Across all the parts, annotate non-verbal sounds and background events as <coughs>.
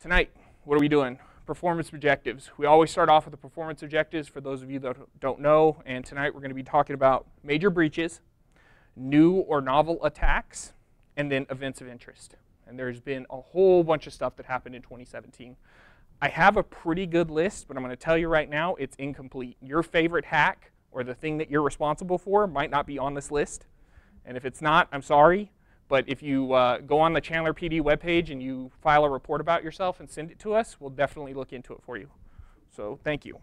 Tonight, what are we doing? Performance objectives. We always start off with the performance objectives for those of you that don't know, and tonight we're going to be talking about major breaches, new or novel attacks, and then events of interest. And there's been a whole bunch of stuff that happened in 2017. I have a pretty good list, but I'm going to tell you right now it's incomplete. Your favorite hack or the thing that you're responsible for might not be on this list. And if it's not, I'm sorry. But if you uh, go on the Chandler PD webpage and you file a report about yourself and send it to us, we'll definitely look into it for you. So thank you.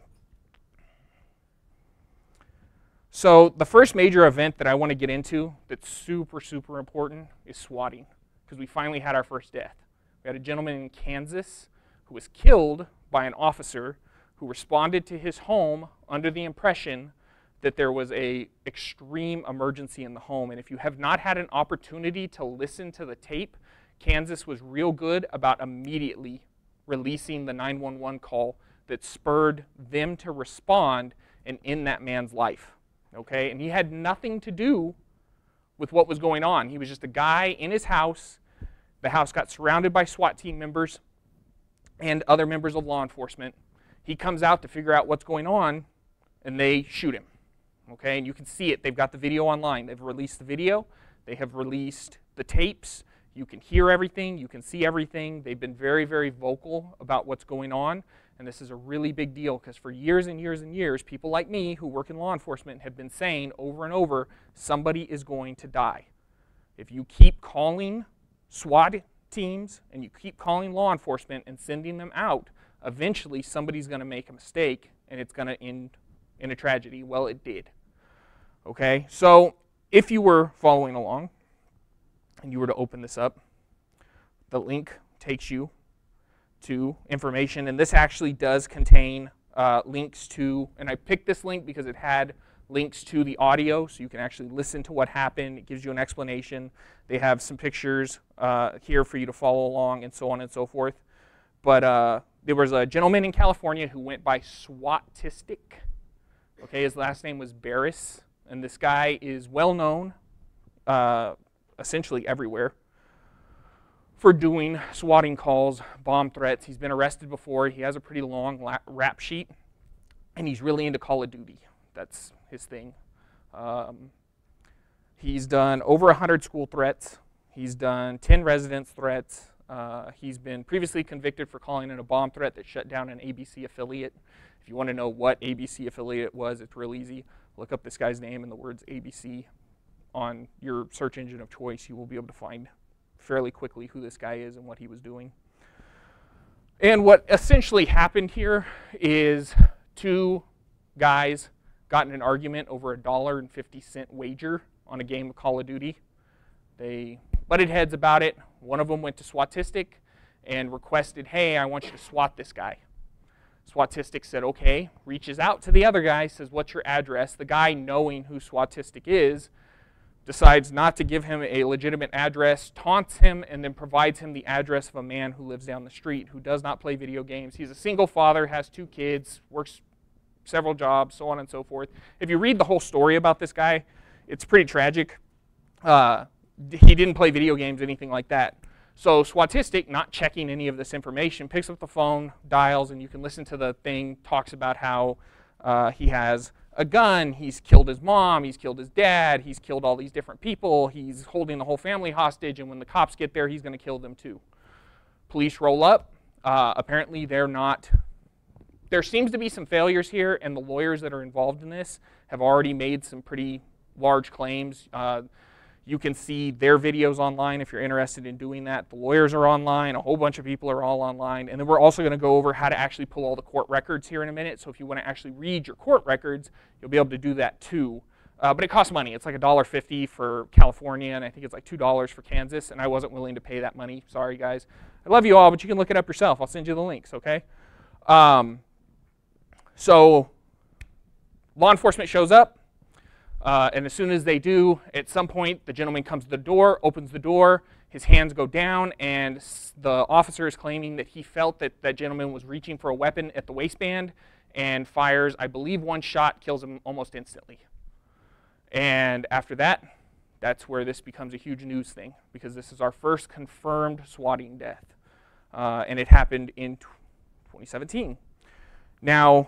So the first major event that I want to get into that's super, super important is swatting, because we finally had our first death. We had a gentleman in Kansas who was killed by an officer who responded to his home under the impression that there was a extreme emergency in the home. And if you have not had an opportunity to listen to the tape, Kansas was real good about immediately releasing the 911 call that spurred them to respond and end that man's life. Okay? And he had nothing to do with what was going on. He was just a guy in his house. The house got surrounded by SWAT team members and other members of law enforcement. He comes out to figure out what's going on, and they shoot him. Okay, and you can see it. They've got the video online. They've released the video. They have released the tapes. You can hear everything. You can see everything. They've been very, very vocal about what's going on. And this is a really big deal because for years and years and years, people like me who work in law enforcement have been saying over and over, somebody is going to die. If you keep calling SWAT teams and you keep calling law enforcement and sending them out, eventually somebody's going to make a mistake and it's going to end in a tragedy. Well, it did. Okay, so if you were following along and you were to open this up, the link takes you to information, and this actually does contain uh, links to, and I picked this link because it had links to the audio, so you can actually listen to what happened. It gives you an explanation. They have some pictures uh, here for you to follow along, and so on and so forth. But uh, there was a gentleman in California who went by Swatistic. Okay, his last name was Barriss, and this guy is well known uh, essentially everywhere for doing swatting calls, bomb threats. He's been arrested before. He has a pretty long rap sheet, and he's really into Call of Duty. That's his thing. Um, he's done over 100 school threats. He's done 10 residence threats. Uh, he's been previously convicted for calling in a bomb threat that shut down an ABC affiliate. If you want to know what ABC affiliate was, it's real easy look up this guy's name and the words ABC on your search engine of choice, you will be able to find fairly quickly who this guy is and what he was doing. And what essentially happened here is two guys got in an argument over a dollar and 50 cent wager on a game of Call of Duty. They butted heads about it. One of them went to Swatistic and requested, hey, I want you to SWAT this guy. Swatistic said, okay, reaches out to the other guy, says, what's your address? The guy, knowing who Swatistic is, decides not to give him a legitimate address, taunts him, and then provides him the address of a man who lives down the street who does not play video games. He's a single father, has two kids, works several jobs, so on and so forth. If you read the whole story about this guy, it's pretty tragic. Uh, he didn't play video games, anything like that. So Swatistic, not checking any of this information, picks up the phone, dials, and you can listen to the thing, talks about how uh, he has a gun, he's killed his mom, he's killed his dad, he's killed all these different people, he's holding the whole family hostage, and when the cops get there, he's going to kill them too. Police roll up. Uh, apparently, they're not. There seems to be some failures here, and the lawyers that are involved in this have already made some pretty large claims. Uh, you can see their videos online if you're interested in doing that. The lawyers are online. A whole bunch of people are all online. And then we're also going to go over how to actually pull all the court records here in a minute. So if you want to actually read your court records, you'll be able to do that too. Uh, but it costs money. It's like $1.50 for California, and I think it's like $2 for Kansas, and I wasn't willing to pay that money. Sorry, guys. I love you all, but you can look it up yourself. I'll send you the links, okay? Um, so law enforcement shows up. Uh, and as soon as they do, at some point, the gentleman comes to the door, opens the door, his hands go down, and the officer is claiming that he felt that that gentleman was reaching for a weapon at the waistband and fires, I believe, one shot, kills him almost instantly. And after that, that's where this becomes a huge news thing because this is our first confirmed swatting death. uh, and it happened in 2017. Now,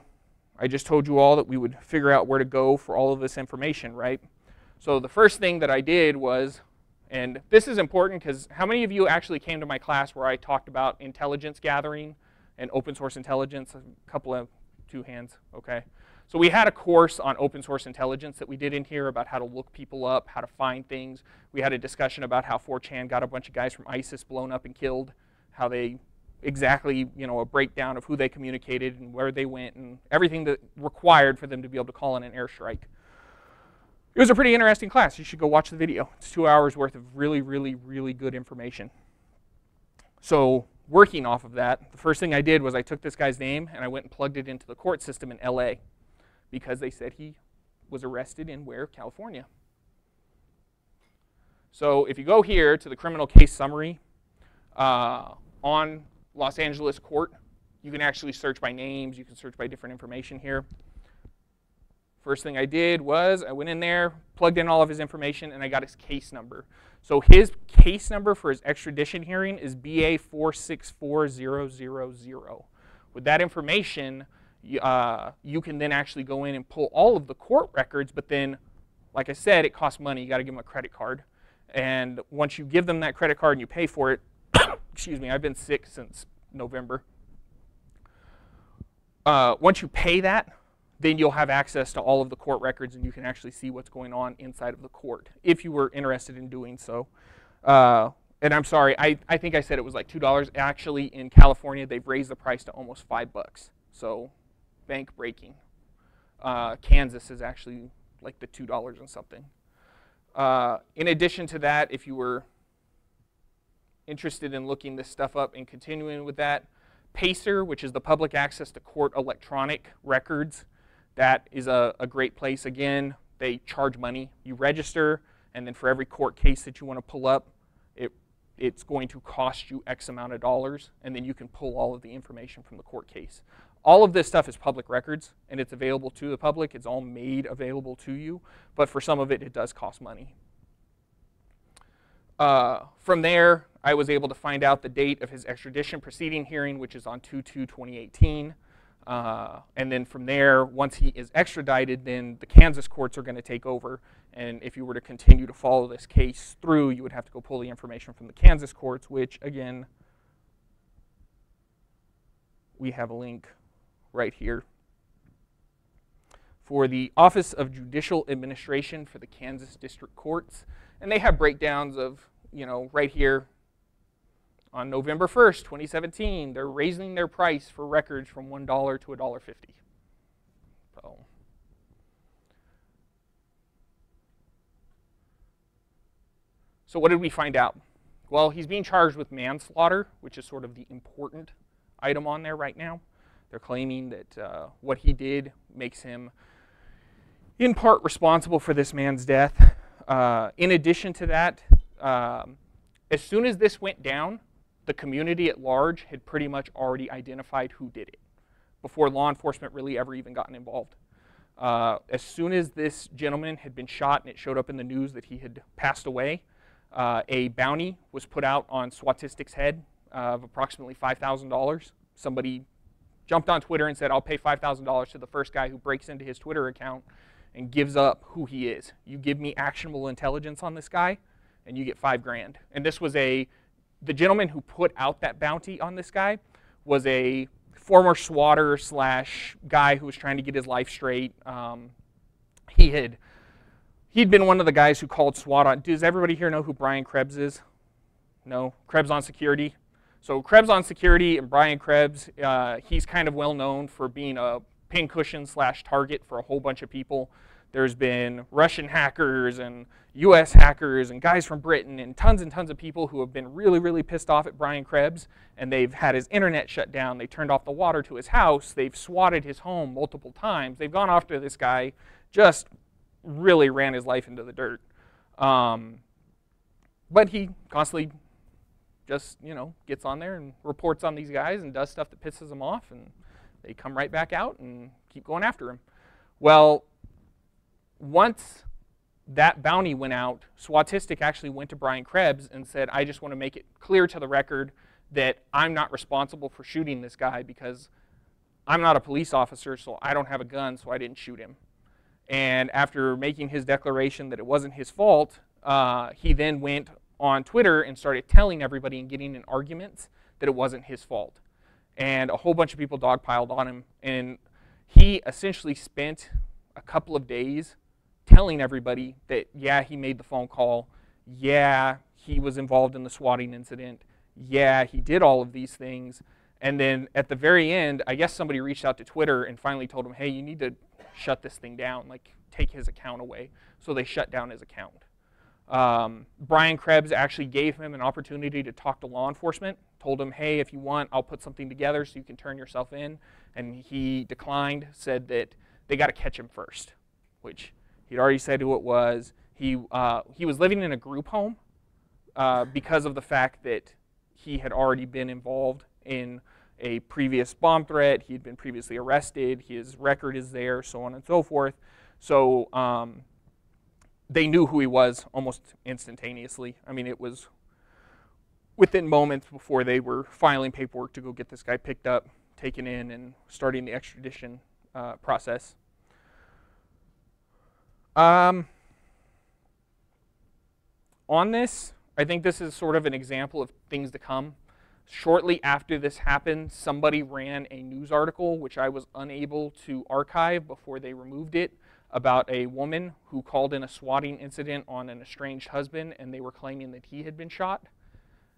I just told you all that we would figure out where to go for all of this information, right? So the first thing that I did was, and this is important because how many of you actually came to my class where I talked about intelligence gathering and open source intelligence? A couple of two hands, okay. So we had a course on open source intelligence that we did in here about how to look people up, how to find things. We had a discussion about how 4chan got a bunch of guys from ISIS blown up and killed, how they exactly, you know, a breakdown of who they communicated and where they went and everything that required for them to be able to call in an airstrike. It was a pretty interesting class. You should go watch the video. It's two hours worth of really, really, really good information. So working off of that, the first thing I did was I took this guy's name and I went and plugged it into the court system in LA because they said he was arrested in where? California. So if you go here to the criminal case summary uh, on Los Angeles court, you can actually search by names, you can search by different information here. First thing I did was I went in there, plugged in all of his information, and I got his case number. So his case number for his extradition hearing is BA464000. With that information, uh, you can then actually go in and pull all of the court records, but then, like I said, it costs money. You got to give them a credit card. And once you give them that credit card and you pay for it, excuse me, I've been sick since November. Uh, once you pay that, then you'll have access to all of the court records and you can actually see what's going on inside of the court if you were interested in doing so. Uh, and I'm sorry, I, I think I said it was like $2. Actually, in California, they've raised the price to almost 5 bucks. So bank breaking. Uh, Kansas is actually like the $2 and something. Uh, in addition to that, if you were interested in looking this stuff up and continuing with that, PACER, which is the public access to court electronic records, that is a, a great place. Again, they charge money. You register, and then for every court case that you want to pull up, it, it's going to cost you X amount of dollars, and then you can pull all of the information from the court case. All of this stuff is public records, and it's available to the public. It's all made available to you, but for some of it, it does cost money. Uh, from there, I was able to find out the date of his extradition proceeding hearing, which is on 2-2-2018. Uh, and then from there, once he is extradited, then the Kansas courts are going to take over. And if you were to continue to follow this case through, you would have to go pull the information from the Kansas courts, which, again, we have a link right here for the Office of Judicial Administration for the Kansas District Courts. And they have breakdowns of, you know, right here on November 1st, 2017, they're raising their price for records from $1 to $1.50. So. so what did we find out? Well, he's being charged with manslaughter, which is sort of the important item on there right now. They're claiming that uh, what he did makes him in part responsible for this man's death. Uh, in addition to that, um, as soon as this went down, the community at large had pretty much already identified who did it before law enforcement really ever even gotten involved. Uh, as soon as this gentleman had been shot and it showed up in the news that he had passed away, uh, a bounty was put out on Swatistic's head of approximately $5,000. Somebody jumped on Twitter and said, I'll pay $5,000 to the first guy who breaks into his Twitter account and gives up who he is. You give me actionable intelligence on this guy, and you get five grand. And this was a, the gentleman who put out that bounty on this guy was a former swatter slash guy who was trying to get his life straight. Um, he had, he'd been one of the guys who called SWAT on. Does everybody here know who Brian Krebs is? No? Krebs on security? So Krebs on security and Brian Krebs, uh, he's kind of well known for being a pincushion slash target for a whole bunch of people. There's been Russian hackers and US hackers and guys from Britain and tons and tons of people who have been really, really pissed off at Brian Krebs and they've had his internet shut down. They turned off the water to his house. They've swatted his home multiple times. They've gone after this guy, just really ran his life into the dirt. Um, but he constantly just, you know, gets on there and reports on these guys and does stuff that pisses them off, and they come right back out and keep going after him. Well, once that bounty went out, Swatistic actually went to Brian Krebs and said, I just want to make it clear to the record that I'm not responsible for shooting this guy because I'm not a police officer, so I don't have a gun, so I didn't shoot him. And after making his declaration that it wasn't his fault, uh, he then went on Twitter and started telling everybody and getting in arguments that it wasn't his fault. And a whole bunch of people dogpiled on him. And he essentially spent a couple of days telling everybody that, yeah, he made the phone call. Yeah, he was involved in the swatting incident. Yeah, he did all of these things. And then at the very end, I guess somebody reached out to Twitter and finally told him, hey, you need to shut this thing down, like take his account away. So they shut down his account. Um, Brian Krebs actually gave him an opportunity to talk to law enforcement, told him, hey, if you want, I'll put something together so you can turn yourself in. And he declined, said that they got to catch him first, which he'd already said who it was. He, uh, he was living in a group home uh, because of the fact that he had already been involved in a previous bomb threat. He had been previously arrested. His record is there, so on and so forth. So um, they knew who he was almost instantaneously. I mean, it was within moments before they were filing paperwork to go get this guy picked up, taken in, and starting the extradition uh, process. Um, on this, I think this is sort of an example of things to come. Shortly after this happened, somebody ran a news article, which I was unable to archive before they removed it, about a woman who called in a swatting incident on an estranged husband, and they were claiming that he had been shot.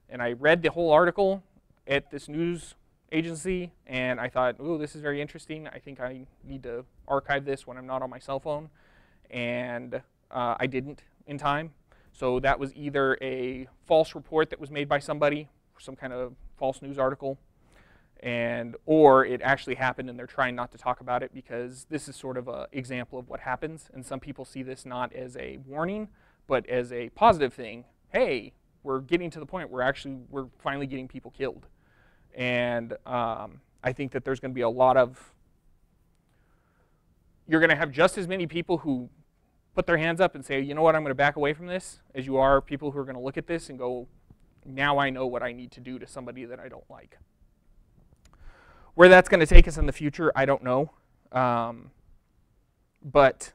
And I read the whole article at this news agency, and I thought, oh, this is very interesting. I think I need to archive this when I'm not on my cell phone. And uh, I didn't in time. So that was either a false report that was made by somebody, some kind of false news article, and or it actually happened and they're trying not to talk about it because this is sort of an example of what happens. And some people see this not as a warning, but as a positive thing. Hey, we're getting to the point where actually we're finally getting people killed. And um, I think that there's going to be a lot of, you're going to have just as many people who put their hands up and say, you know what, I'm going to back away from this, as you are people who are going to look at this and go, now I know what I need to do to somebody that I don't like. Where that's going to take us in the future, I don't know. Um, but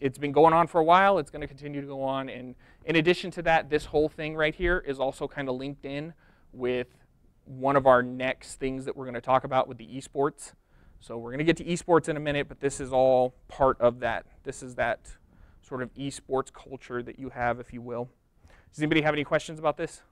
it's been going on for a while. It's going to continue to go on. And in addition to that, this whole thing right here is also kind of linked in with one of our next things that we're going to talk about with the esports. So we're going to get to esports in a minute, but this is all part of that. This is that sort of esports culture that you have, if you will. Does anybody have any questions about this?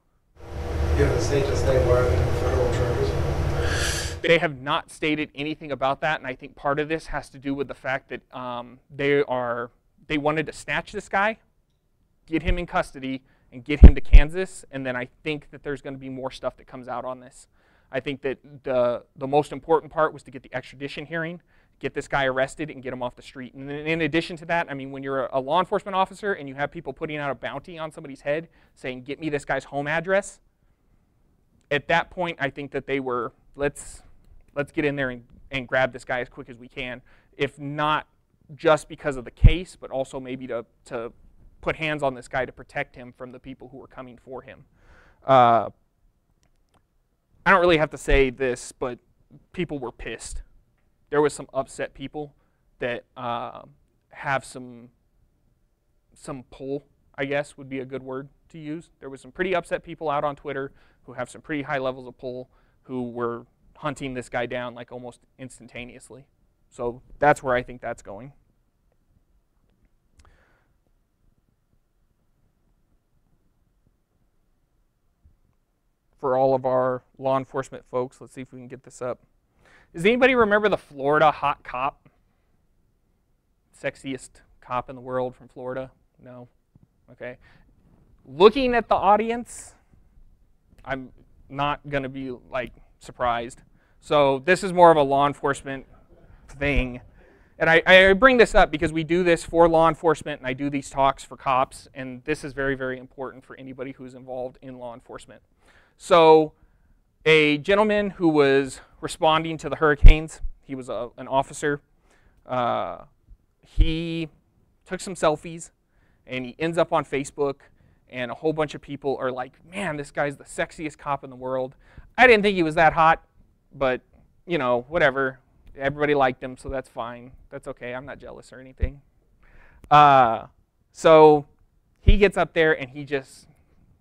Yeah, the state to state federal charges. They have not stated anything about that, and I think part of this has to do with the fact that um, they are they wanted to snatch this guy, get him in custody, and get him to Kansas, and then I think that there's going to be more stuff that comes out on this. I think that the the most important part was to get the extradition hearing, get this guy arrested, and get him off the street. And in addition to that, I mean, when you're a law enforcement officer and you have people putting out a bounty on somebody's head saying, "Get me this guy's home address," at that point, I think that they were, let's, let's get in there and, and grab this guy as quick as we can. If not just because of the case, but also maybe to, to put hands on this guy to protect him from the people who are coming for him. Uh, I don't really have to say this, but people were pissed. There was some upset people that uh, have some some pull, I guess would be a good word to use. There was some pretty upset people out on Twitter who have some pretty high levels of pull who were hunting this guy down like almost instantaneously. So that's where I think that's going. For all of our law enforcement folks, let's see if we can get this up. Does anybody remember the Florida hot cop? Sexiest cop in the world from Florida? No? Okay. Looking at the audience, I'm not going to be like surprised. So this is more of a law enforcement thing. And I, I, bring this up because we do this for law enforcement and I do these talks for cops, and this is very, very important for anybody who's involved in law enforcement. So, a gentleman who was responding to the hurricanes, he was a, an officer, uh, he took some selfies and he ends up on Facebook and a whole bunch of people are like, man, this guy's the sexiest cop in the world. I didn't think he was that hot, but you know, whatever. Everybody liked him, so that's fine. That's okay. I'm not jealous or anything. Uh, so he gets up there and he just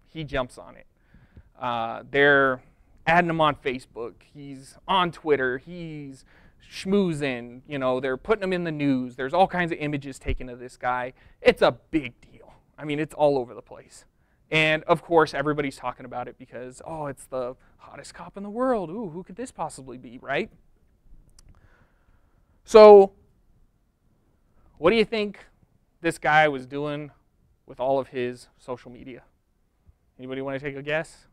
he jumps on it. Uh, they're adding him on Facebook. He's on Twitter. He's schmoozing. You know, they're putting him in the news. There's all kinds of images taken of this guy. It's a big deal. I mean, it's all over the place. And of course, everybody's talking about it because, oh, it's the hottest cop in the world. Ooh, who could this possibly be, right? So, what do you think this guy was doing with all of his social media? Anybody want to take a guess?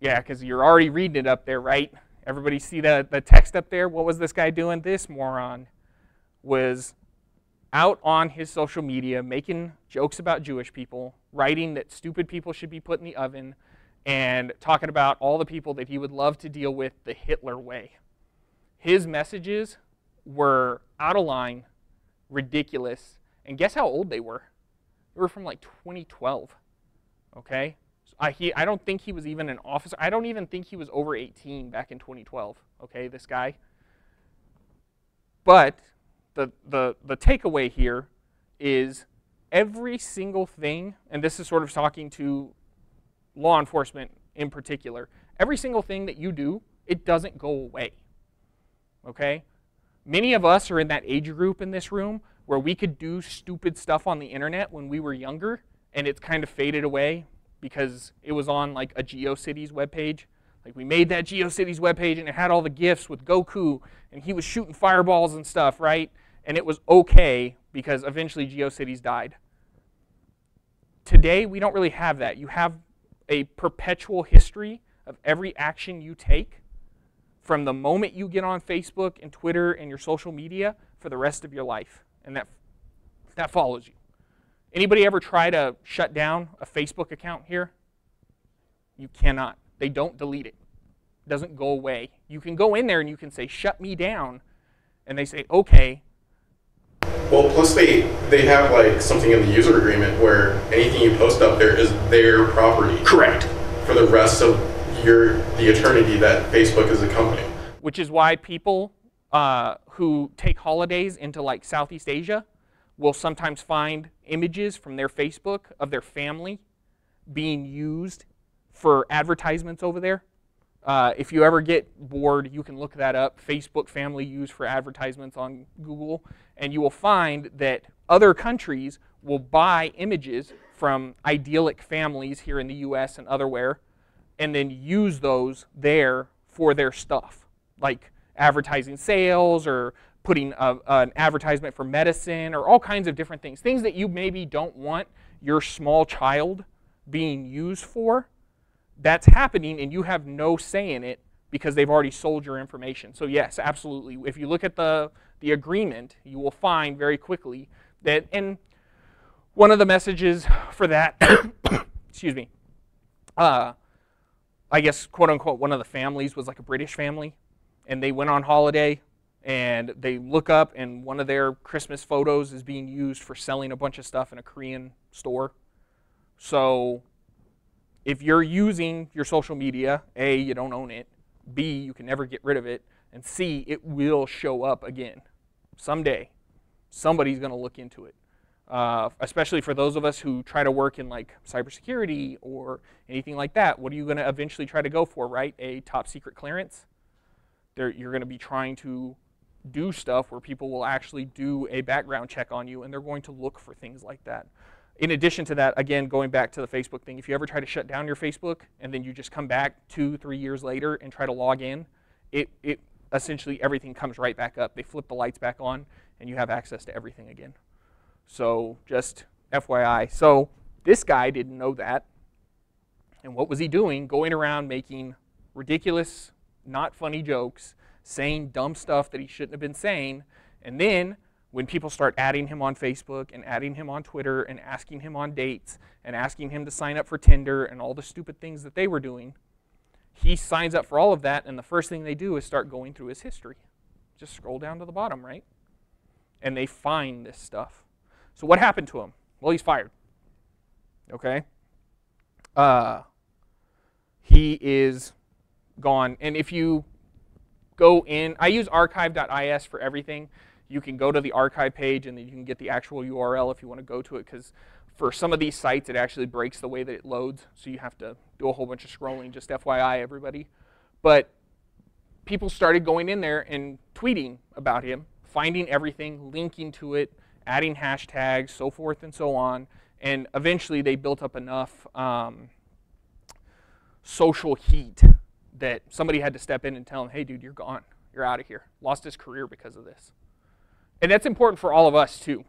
Yeah, because you're already reading it up there, right? Everybody see the, the text up there? What was this guy doing? This moron was out on his social media making jokes about Jewish people, writing that stupid people should be put in the oven, and talking about all the people that he would love to deal with the Hitler way. His messages were out of line, ridiculous, and guess how old they were? They were from like 2012. Okay? I, he, I don't think he was even an officer. I don't even think he was over 18 back in 2012. Okay, this guy. But the, the, the takeaway here is every single thing, and this is sort of talking to law enforcement in particular, every single thing that you do, it doesn't go away. Okay? Many of us are in that age group in this room where we could do stupid stuff on the internet when we were younger and it's kind of faded away because it was on like a GeoCities webpage. Like we made that GeoCities webpage and it had all the gifs with Goku and he was shooting fireballs and stuff, right? And it was okay because eventually GeoCities died. Today we don't really have that. You have a perpetual history of every action you take from the moment you get on Facebook and Twitter and your social media for the rest of your life. And that that follows you. Anybody ever try to shut down a Facebook account here? You cannot. They don't delete it. It doesn't go away. You can go in there and you can say, shut me down. And they say, okay. Well, plus they, they have like something in the user agreement where anything you post up there is their property. Correct. For the rest of your the eternity that Facebook is a company. Which is why people uh, who take holidays into like Southeast Asia will sometimes find images from their Facebook of their family being used for advertisements over there. Uh, if you ever get bored, you can look that up. Facebook family used for advertisements on Google, and you will find that other countries will buy images from idyllic families here in the US and otherwhere, and then use those there for their stuff, like advertising sales or putting a, an advertisement for medicine or all kinds of different things. Things that you maybe don't want your small child being used for. That's happening and you have no say in it because they've already sold your information. So yes, absolutely. If you look at the, the agreement, you will find very quickly that, and one of the messages for that, <coughs> excuse me, uh, I guess, quote unquote, one of the families was like a British family, and they went on holiday and they look up and one of their Christmas photos is being used for selling a bunch of stuff in a Korean store. So if you're using your social media, A, you don't own it, B, you can never get rid of it, and C, it will show up again someday. Somebody's going to look into it. Uh, especially for those of us who try to work in like cybersecurity or anything like that. What are you going to eventually try to go for, right? A top secret clearance? There, you're going to be trying to do stuff where people will actually do a background check on you and they're going to look for things like that. In addition to that, again, going back to the Facebook thing, if you ever try to shut down your Facebook and then you just come back two, three years later and try to log in, it, it essentially everything comes right back up. They flip the lights back on and you have access to everything again. So just FYI. So this guy didn't know that. And what was he doing? Going around making ridiculous, not funny jokes saying dumb stuff that he shouldn't have been saying. And then when people start adding him on Facebook and adding him on Twitter and asking him on dates and asking him to sign up for Tinder and all the stupid things that they were doing, he signs up for all of that. And the first thing they do is start going through his history. Just scroll down to the bottom, right? And they find this stuff. So what happened to him? Well, he's fired. Okay. Uh, he is gone. And if you go in, I use archive.is for everything. You can go to the archive page and then you can get the actual URL if you want to go to it because for some of these sites it actually breaks the way that it loads. So you have to do a whole bunch of scrolling, just FYI, everybody. But people started going in there and tweeting about him, finding everything, linking to it, adding hashtags, so forth and so on. And eventually they built up enough um, social heat that somebody had to step in and tell him, hey, dude, you're gone. You're out of here. Lost his career because of this. And that's important for all of us, too.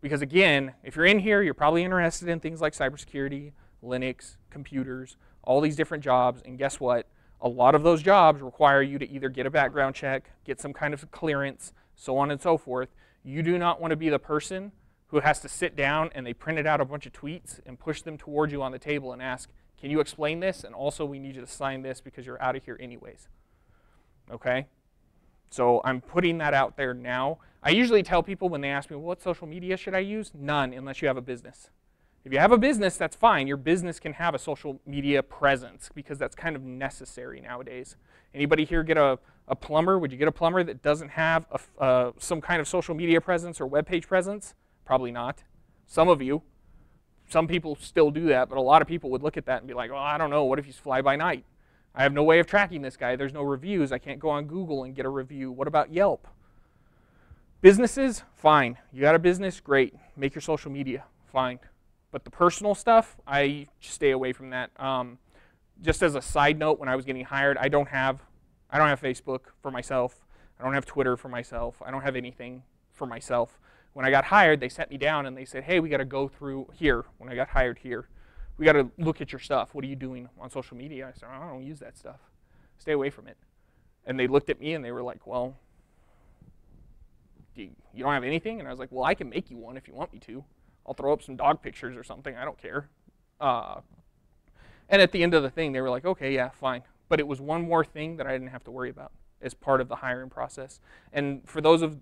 Because again, if you're in here, you're probably interested in things like cybersecurity, Linux, computers, all these different jobs. And guess what? A lot of those jobs require you to either get a background check, get some kind of clearance, so on and so forth. You do not want to be the person who has to sit down and they printed out a bunch of tweets and push them towards you on the table and ask, can you explain this? And also, we need you to sign this because you're out of here anyways. Okay? So I'm putting that out there now. I usually tell people when they ask me, well, what social media should I use? None, unless you have a business. If you have a business, that's fine. Your business can have a social media presence because that's kind of necessary nowadays. Anybody here get a, a plumber? Would you get a plumber that doesn't have a, uh, some kind of social media presence or web page presence? Probably not. Some of you. Some people still do that, but a lot of people would look at that and be like, well, I don't know. What if he's fly by night? I have no way of tracking this guy. There's no reviews. I can't go on Google and get a review. What about Yelp? Businesses, fine. You got a business, great. Make your social media, fine. But the personal stuff, I stay away from that. Um, just as a side note, when I was getting hired, I don't have, I don't have Facebook for myself. I don't have Twitter for myself. I don't have anything for myself. When I got hired, they sent me down and they said, hey, we got to go through here. When I got hired here, we got to look at your stuff. What are you doing on social media? I said, I don't use that stuff. Stay away from it. And they looked at me and they were like, well, do you, you don't have anything? And I was like, well, I can make you one if you want me to. I'll throw up some dog pictures or something. I don't care. Uh, and at the end of the thing, they were like, okay, yeah, fine. But it was one more thing that I didn't have to worry about as part of the hiring process. And for those of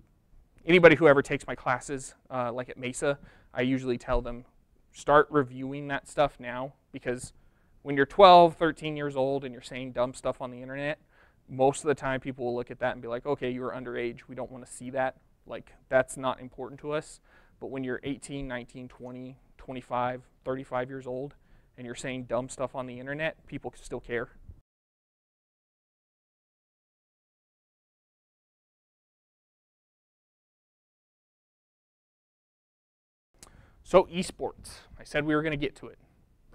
anybody who ever takes my classes, uh, like at Mesa, I usually tell them start reviewing that stuff now because when you're 12, 13 years old and you're saying dumb stuff on the internet, most of the time people will look at that and be like, okay, you were underage. We don't want to see that. Like, that's not important to us. But when you're 18, 19, 20, 25, 35 years old and you're saying dumb stuff on the internet, people still care. So esports. I said we were going to get to it.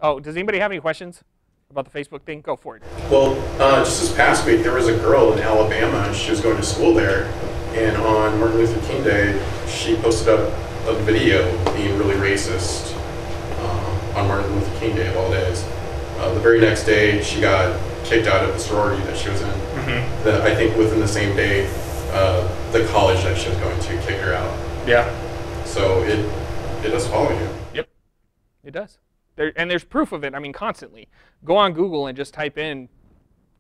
Oh, does anybody have any questions about the Facebook thing? Go for it. Well, uh, just this past week, there was a girl in Alabama. She was going to school there, and on Martin Luther King Day, she posted up a video being really racist uh, on Martin Luther King Day of all days. Uh, the very next day, she got kicked out of the sorority that she was in. Mm-hmm. That I think within the same day, uh, the college that she was going to kicked her out. Yeah. So it it does follow you. Yep, it does. There, and there's proof of it. I mean, constantly. Go on Google and just type in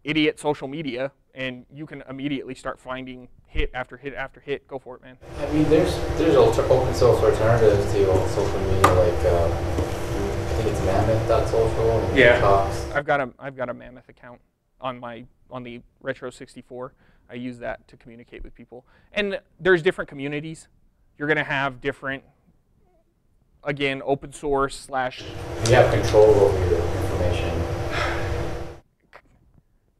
"idiot social media," and you can immediately start finding hit after hit after hit. Go for it, man. I mean, there's there's alter- open source alternatives to all social media, like uh, I think it's Mammoth.social. And Yeah. Talks. I've got a I've got a Mammoth account on my on the Retro 64. I use that to communicate with people. And there's different communities. You're going to have different again open source slash You have control over your information.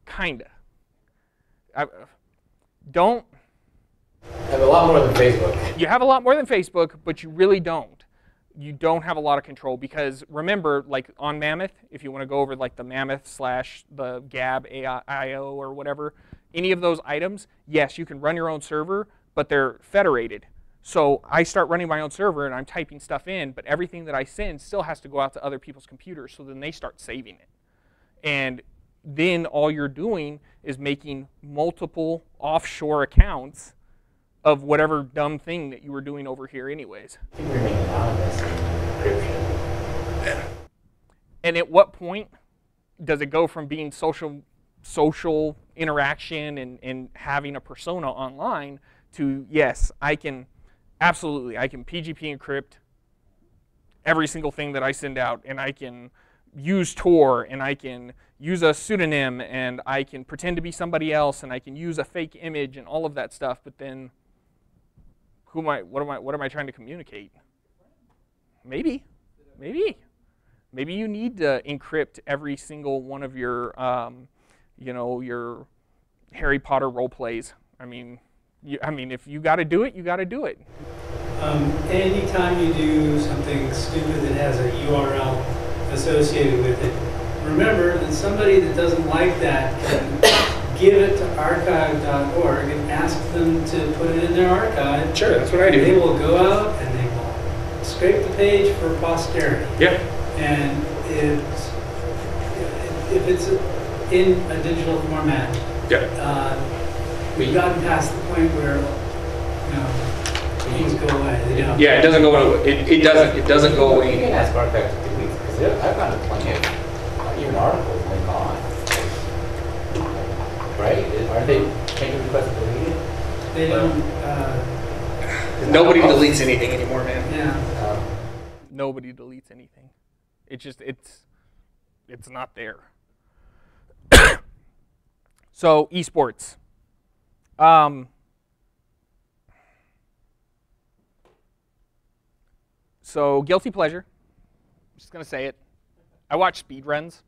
kinda. I, don't I have a lot more than Facebook. you have a lot more than Facebook, but you really don't. You don't have a lot of control because remember, like on Mammoth, if you want to go over like the Mammoth slash the Gab AIO or whatever, any of those items, yes, you can run your own server, but they're federated. So I start running my own server and I'm typing stuff in, but everything that I send still has to go out to other people's computers. So then they start saving it. And then all you're doing is making multiple offshore accounts of whatever dumb thing that you were doing over here anyways. And at what point does it go from being social social interaction and, and having a persona online to yes, I can absolutely I can PGP encrypt every single thing that I send out, and I can use Tor, and I can use a pseudonym, and I can pretend to be somebody else, and I can use a fake image, and all of that stuff. But then, who am I? What am I? What am I trying to communicate? Maybe, maybe, maybe you need to encrypt every single one of your, um, you know, your Harry Potter role plays. I mean, you, I mean, if you got to do it, you got to do it. Um, anytime you do something stupid that has a URL associated with it, remember that somebody that doesn't like that can <coughs> give it to archive.org and ask them to put it in their archive. Sure, that's what I do. They will go out and they will scrape the page for posterity. Yeah. And it's, if it's in a digital format, Yeah. uh, we've gotten past the point where, you know, things go away. They don't. Yeah, it doesn't go away. It, it doesn't. It doesn't go You away. can ask archive to delete, because I've gotten plenty of, even articles like gone. Right? Aren't they making requests to delete it? They don't, uh, Nobody deletes anything anymore, man. yeah. Um, Nobody deletes anything. It just it's it's not there. <coughs> so esports. Um, so guilty pleasure. I'm just gonna say it. I watch speed runs.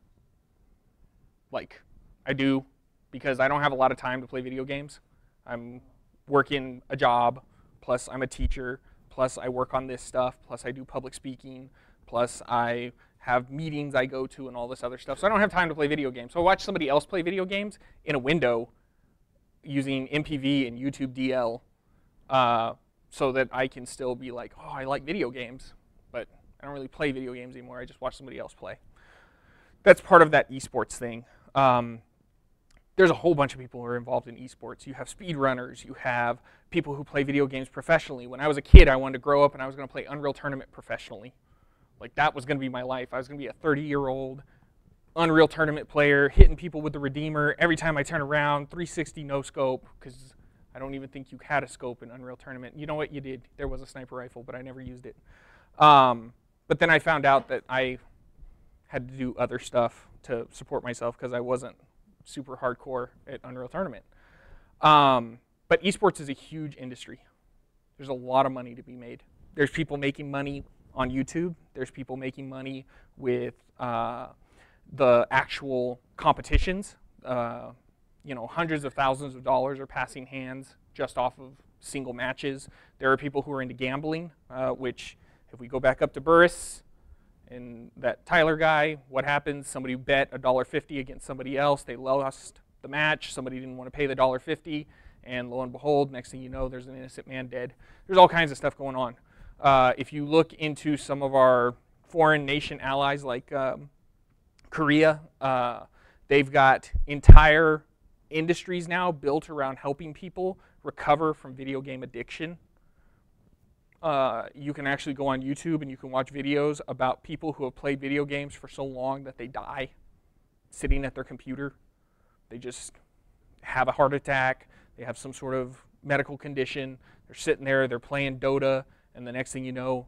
Like I do because I don't have a lot of time to play video games. I'm working a job, plus I'm a teacher, plus I work on this stuff, plus I do public speaking, plus I have meetings I go to and all this other stuff. So I don't have time to play video games. So I watch somebody else play video games in a window using MPV and YouTube DL uh, so that I can still be like, oh, I like video games, but I don't really play video games anymore. I just watch somebody else play. That's part of that esports thing. Um, there's a whole bunch of people who are involved in esports. You have speedrunners, you have people who play video games professionally. When I was a kid, I wanted to grow up and I was going to play Unreal Tournament professionally. Like that was going to be my life. I was going to be a 30-year-old Unreal Tournament player, hitting people with the Redeemer every time I turn around, 360 no scope, because I don't even think you had a scope in Unreal Tournament. You know what? You did. There was a sniper rifle, but I never used it. Um, but then I found out that I had to do other stuff to support myself because I wasn't super hardcore at Unreal Tournament. Um, but esports is a huge industry. There's a lot of money to be made. There's people making money on YouTube. There's people making money with uh, the actual competitions. Uh, you know, hundreds of thousands of dollars are passing hands just off of single matches. There are people who are into gambling, uh, which, if we go back up to Burris, and that Tyler guy, what happens? Somebody bet a dollar fifty against somebody else. They lost the match. Somebody didn't want to pay the dollar fifty, and lo and behold, next thing you know, there's an innocent man dead. There's all kinds of stuff going on. Uh, if you look into some of our foreign nation allies like um, Korea, uh, they've got entire industries now built around helping people recover from video game addiction uh, you can actually go on YouTube and you can watch videos about people who have played video games for so long that they die sitting at their computer. They just have a heart attack, they have some sort of medical condition, they're sitting there, they're playing Dota, and the next thing you know,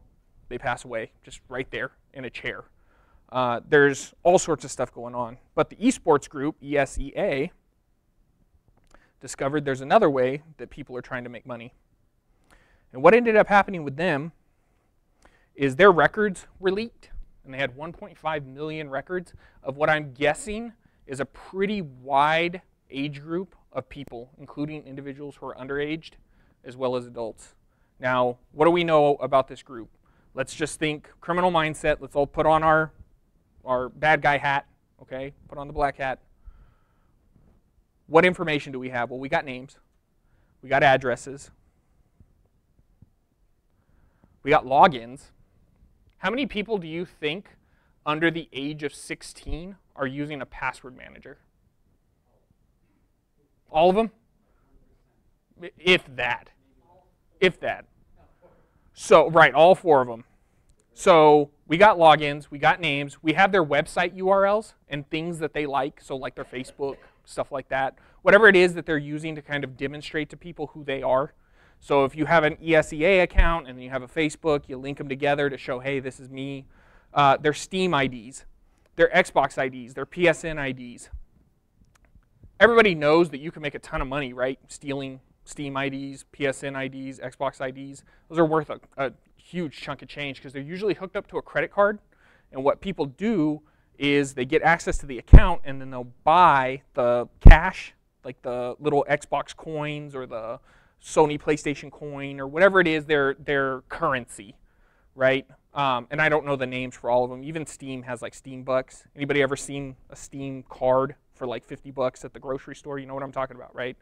they pass away just right there in a chair. Uh, there's all sorts of stuff going on. But the esports group, ESEA, discovered there's another way that people are trying to make money. And what ended up happening with them is their records were leaked, and they had 1.5 million records of what I'm guessing is a pretty wide age group of people, including individuals who are underaged as well as adults. Now, what do we know about this group? Let's just think criminal mindset. Let's all put on our, our bad guy hat, okay? Put on the black hat. What information do we have? Well, we got names, we got addresses, we got logins. How many people do you think under the age of 16 are using a password manager? All of them? If that. If that. So, right, all four of them. So, we got logins, we got names, we have their website URLs and things that they like, so like their Facebook, stuff like that. Whatever it is that they're using to kind of demonstrate to people who they are. So if you have an ESEA account and you have a Facebook, you link them together to show, hey, this is me. Uh, they're Steam IDs, they're Xbox IDs, they're PSN IDs. Everybody knows that you can make a ton of money, right? Stealing Steam IDs, PSN IDs, Xbox IDs. Those are worth a, a huge chunk of change because they're usually hooked up to a credit card. And what people do is they get access to the account and then they'll buy the cash, like the little Xbox coins or the Sony PlayStation coin or whatever it is, their their currency, right? Um, and I don't know the names for all of them. Even Steam has like Steam bucks. Anybody ever seen a Steam card for like 50 bucks at the grocery store? You know what I'm talking about, right?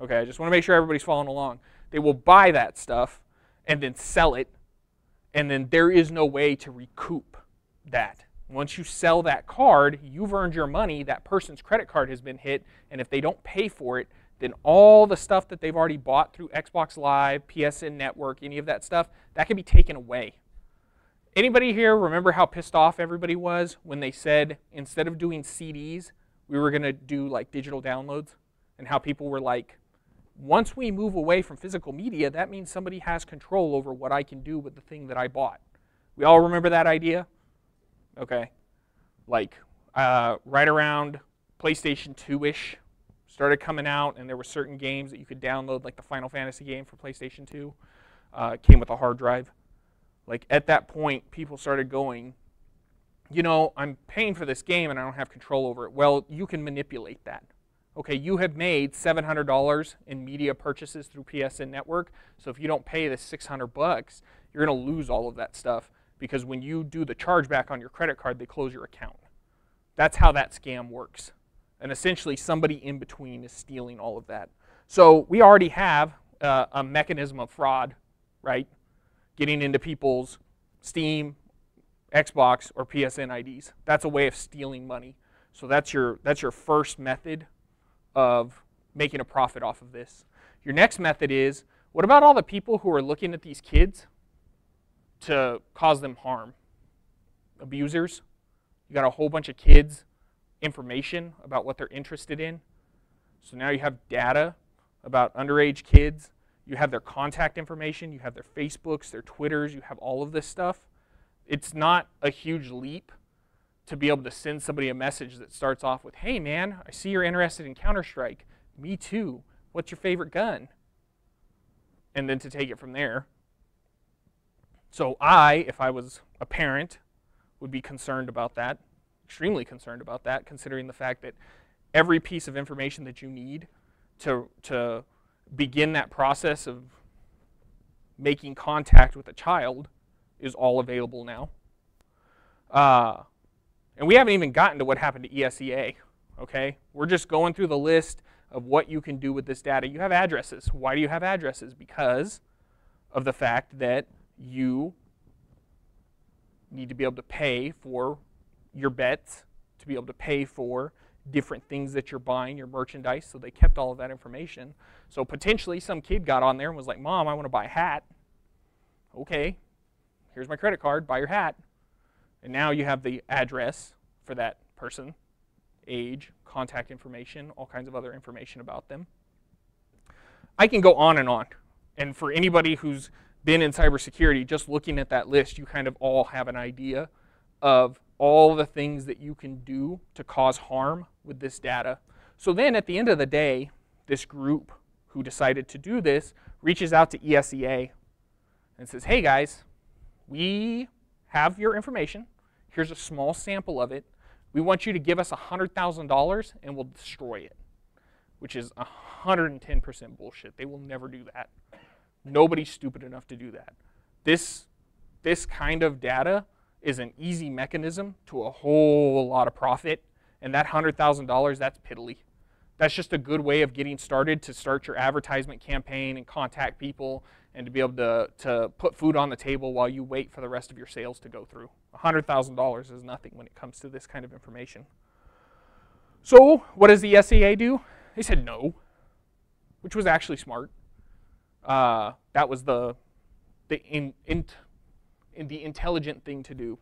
Okay, I just want to make sure everybody's following along. They will buy that stuff and then sell it, and then there is no way to recoup that. Once you sell that card, you've earned your money. That person's credit card has been hit, and if they don't pay for it, then all the stuff that they've already bought through Xbox Live, PSN Network, any of that stuff, that can be taken away. Anybody here remember how pissed off everybody was when they said instead of doing CDs, we were going to do like digital downloads? And how people were like, once we move away from physical media, that means somebody has control over what I can do with the thing that I bought. We all remember that idea? Okay. Like uh, right around PlayStation 2 ish started coming out, and there were certain games that you could download, like the Final Fantasy game for PlayStation 2. Uh, came with a hard drive. Like at that point, people started going, you know, I'm paying for this game and I don't have control over it. Well, you can manipulate that. Okay, you have made $700 in media purchases through PSN Network. So if you don't pay the 600 bucks, you're going to lose all of that stuff because when you do the chargeback on your credit card, they close your account. That's how that scam works. And essentially, somebody in between is stealing all of that. So we already have uh, a mechanism of fraud, right? Getting into people's Steam, Xbox, or PSN IDs. That's a way of stealing money. So that's your that's your first method of making a profit off of this. Your next method is what about all the people who are looking at these kids to cause them harm? Abusers. You got a whole bunch of kids information about what they're interested in. So now you have data about underage kids. You have their contact information, you have their Facebooks, their Twitters, you have all of this stuff. It's not a huge leap to be able to send somebody a message that starts off with, hey man, I see you're interested in Counter Strike. Me too. What's your favorite gun? And then to take it from there. So I, if I was a parent, would be concerned about that, extremely concerned about that, considering the fact that every piece of information that you need to, to begin that process of making contact with a child is all available now. Uh, and we haven't even gotten to what happened to ESEA, okay? We're just going through the list of what you can do with this data. You have addresses. Why do you have addresses? Because of the fact that you need to be able to pay for your bets, to be able to pay for different things that you're buying, your merchandise. So they kept all of that information. So potentially some kid got on there and was like, Mom, I want to buy a hat. Okay, here's my credit card, buy your hat. And now you have the address for that person, age, contact information, all kinds of other information about them. I can go on and on. And for anybody who's been in cybersecurity, just looking at that list, you kind of all have an idea of all the things that you can do to cause harm with this data. So then at the end of the day, this group who decided to do this reaches out to ESEA and says, hey guys, we have your information. Here's a small sample of it. We want you to give us $100,000 and we'll destroy it, which is 110% bullshit. They will never do that. Nobody's stupid enough to do that. This, this kind of data is an easy mechanism to a whole lot of profit, and that $100,000, that's piddly. That's just a good way of getting started to start your advertisement campaign and contact people and to be able to, to put food on the table while you wait for the rest of your sales to go through. $100,000 is nothing when it comes to this kind of information. So, what does the ESEA do? They said no, which was actually smart. Uh, that was the, the, in, in, in the intelligent thing to do.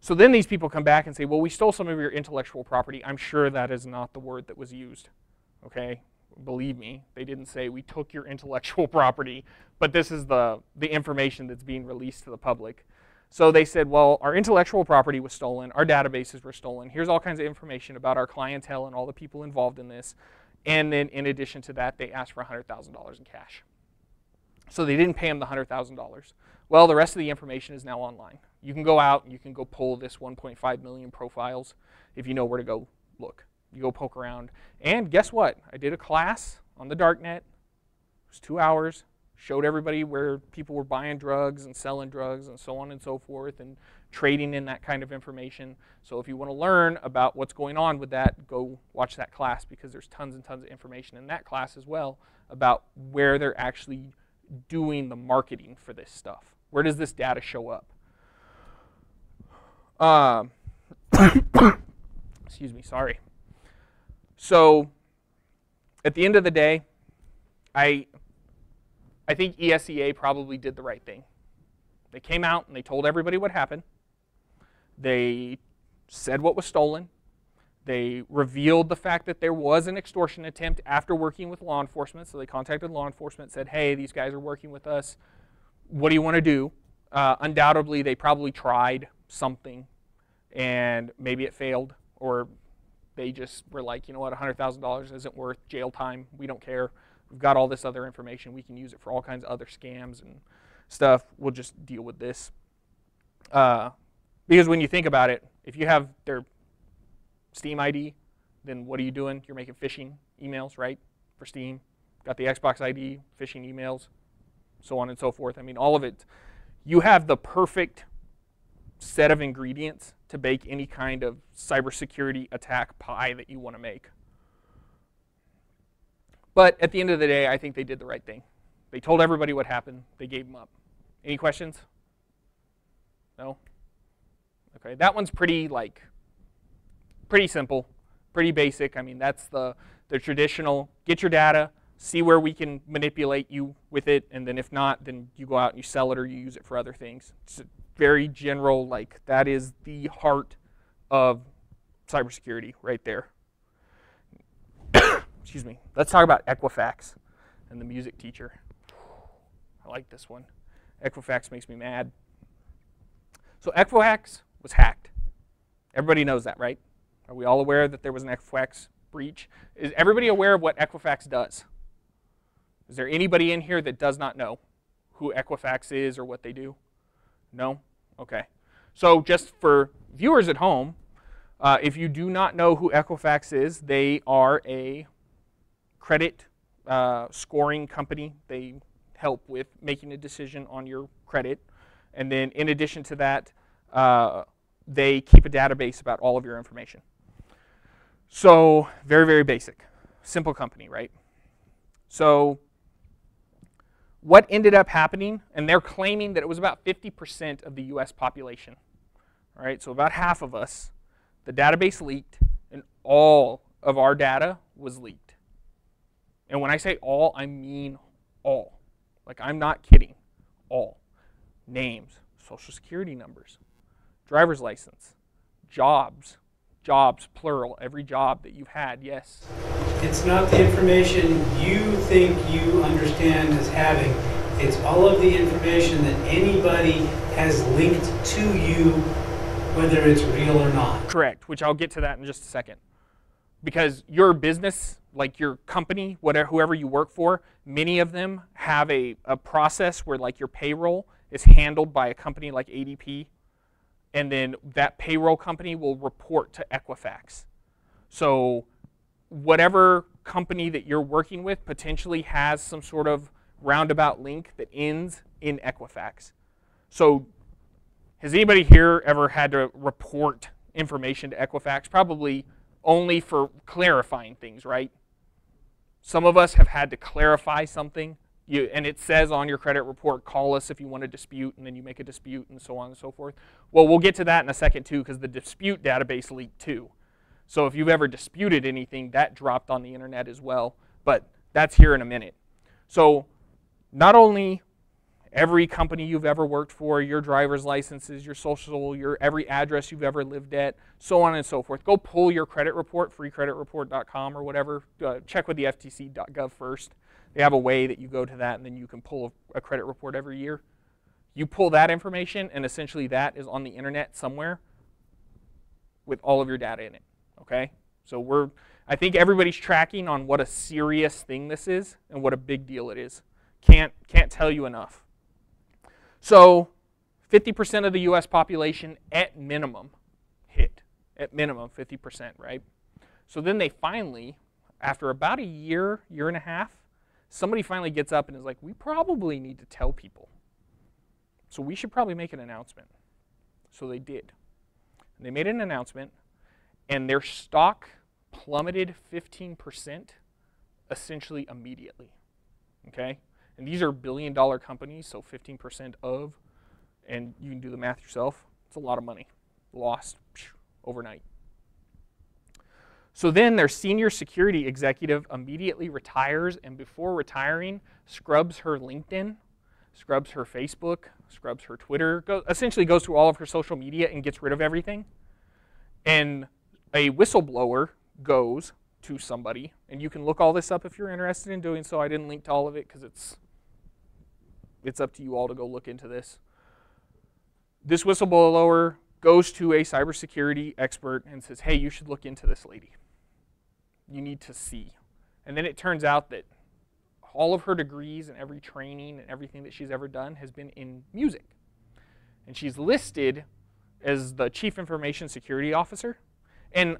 So then these people come back and say, well, we stole some of your intellectual property. I'm sure that is not the word that was used. Okay? Believe me, they didn't say we took your intellectual <laughs> property, but this is the, the information that's being released to the public. So they said, well, our intellectual property was stolen, our databases were stolen. Here's all kinds of information about our clientele and all the people involved in this. And then in addition to that, they asked for $100,000 in cash. So they didn't pay him the $100,000. Well, the rest of the information is now online. You can go out and you can go pull this 1.5 million profiles if you know where to go look. You go poke around. And guess what? I did a class on the darknet. It was two hours showed everybody where people were buying drugs and selling drugs and so on and so forth and trading in that kind of information. So if you want to learn about what's going on with that, go watch that class because there's tons and tons of information in that class as well about where they're actually doing the marketing for this stuff. Where does this data show up? Um, <coughs> excuse me, sorry. So at the end of the day, I I think ESEA probably did the right thing. They came out and they told everybody what happened. They said what was stolen. They revealed the fact that there was an extortion attempt after working with law enforcement. So they contacted law enforcement, said, hey, these guys are working with us. What do you want to do? Uh, undoubtedly, they probably tried something and maybe it failed or they just were like, you know what, $100,000 isn't worth jail time. We don't care. We've got all this other information. We can use it for all kinds of other scams and stuff. We'll just deal with this. Uh, because when you think about it, if you have their Steam ID, then what are you doing? You're making phishing emails, right? For Steam. Got the Xbox ID, phishing emails, so on and so forth. I mean, all of it. You have the perfect set of ingredients to bake any kind of cybersecurity attack pie that you want to make. But at the end of the day, I think they did the right thing. They told everybody what happened. They gave them up. Any questions? No? Okay, that one's pretty like pretty simple, pretty basic. I mean, that's the the traditional get your data, see where we can manipulate you with it, and then if not, then you go out and you sell it or you use it for other things. It's very general, like that is the heart of cybersecurity right there <coughs> excuse me, let's talk about Equifax and the music teacher. I like this one. Equifax makes me mad. So Equifax was hacked. Everybody knows that, right? Are we all aware that there was an Equifax breach? Is everybody aware of what Equifax does? Is there anybody in here that does not know who Equifax is or what they do? No? Okay. So just for viewers at home, uh, if you do not know who Equifax is, they are a credit uh, scoring company. They help with making a decision on your credit. And then in addition to that, uh, they keep a database about all of your information. So very, very basic. Simple company, right? So what ended up happening, and they're claiming that it was about 50% of the US population. All right, so about half of us, the database leaked, and all of our data was leaked. And when I say all, I mean all. Like, I'm not kidding. All. Names, social security numbers, driver's license, jobs, jobs, plural, every job that you've had, yes. It's not the information you think you understand as having. It's all of the information that anybody has linked to you, whether it's real or not. Correct, which I'll get to that in just a second. Because your business like your company, whatever, whoever you work for, many of them have a, a process where like your payroll is handled by a company like ADP, and then that payroll company will report to Equifax. So whatever company that you're working with potentially has some sort of roundabout link that ends in Equifax. So has anybody here ever had to report information to Equifax? Probably only for clarifying things, right? Some of us have had to clarify something, you, and it says on your credit report, call us if you want to dispute, and then you make a dispute, and so on and so forth. Well, we'll get to that in a second, too, because the dispute database leaked, too. So if you've ever disputed anything, that dropped on the internet as well. But that's here in a minute. So not only every company you've ever worked for, your driver's licenses, your social, your every address you've ever lived at, so on and so forth. Go pull your credit report, freecreditreport.com or whatever. Uh, check with the FTC.gov first. They have a way that you go to that and then you can pull a, credit report every year. You pull that information, and essentially that is on the internet somewhere with all of your data in it. Okay? So we're I think everybody's tracking on what a serious thing this is and what a big deal it is. Can't can't tell you enough. So 50% of the US population at minimum hit. At minimum 50%, right? So then they finally after about a year, year and a half, somebody finally gets up and is like, "We probably need to tell people." So we should probably make an announcement. So they did. And they made an announcement, and their stock plummeted 15% essentially immediately. Okay? And these are billion dollar companies, so 15% of, and you can do the math yourself, it's a lot of money lost overnight. So then their senior security executive immediately retires, and before retiring, scrubs her LinkedIn, scrubs her Facebook, scrubs her Twitter, go, essentially goes through all of her social media and gets rid of everything. And a whistleblower goes to somebody, and you can look all this up if you're interested in doing so. I didn't link to all of it because it's it's up to you all to go look into this. This whistleblower goes to a cybersecurity expert and says, "Hey, you should look into this lady. You need to see." And then it turns out that all of her degrees and every training and everything that she's ever done has been in music. And she's listed as the chief information security officer. And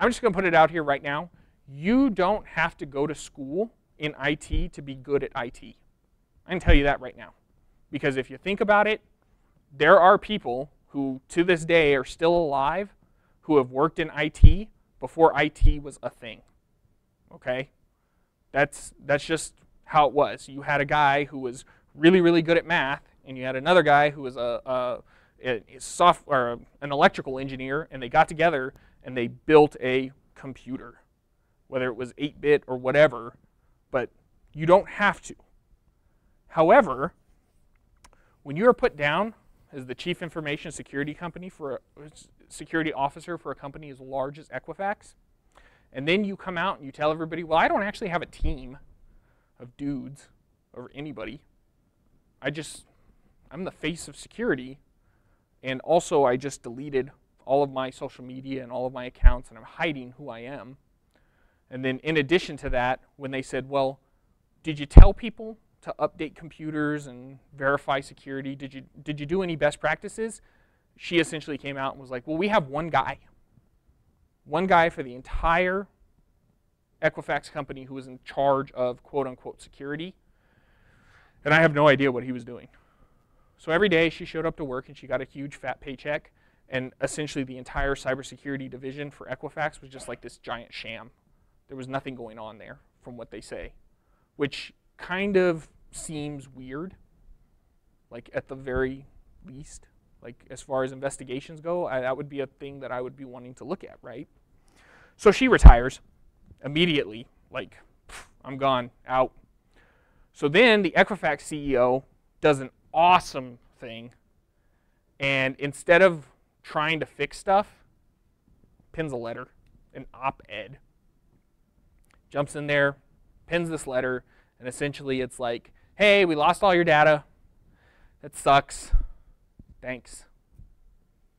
I'm just going to put it out here right now. You don't have to go to school in IT to be good at IT. I can tell you that right now. Because if you think about it, there are people who to this day are still alive who have worked in IT before IT was a thing. Okay? That's, that's just how it was. You had a guy who was really, really good at math, and you had another guy who was a, a, a soft, or an electrical engineer, and they got together and they built a computer, whether it was 8 bit or whatever, but you don't have to. However, when you are put down as the chief information security company for a security officer for a company as large as Equifax, and then you come out and you tell everybody, well, I don't actually have a team of dudes or anybody. I just, I'm the face of security. And also, I just deleted all of my social media and all of my accounts, and I'm hiding who I am. And then, in addition to that, when they said, Well, did you tell people to update computers and verify security? Did you, did you do any best practices? She essentially came out and was like, Well, we have one guy. One guy for the entire Equifax company who was in charge of quote unquote security. And I have no idea what he was doing. So every day she showed up to work and she got a huge fat paycheck and essentially, the entire cybersecurity division for Equifax was just like this giant sham. There was nothing going on there, from what they say, which kind of seems weird, like at the very least. Like, as far as investigations go, I, that would be a thing that I would be wanting to look at, right? So she retires immediately, like, I'm gone, out. So then the Equifax CEO does an awesome thing. And instead of trying to fix stuff, pins a letter, an op ed. Jumps in there, pins this letter, and essentially it's like, hey, we lost all your data. That sucks. Thanks.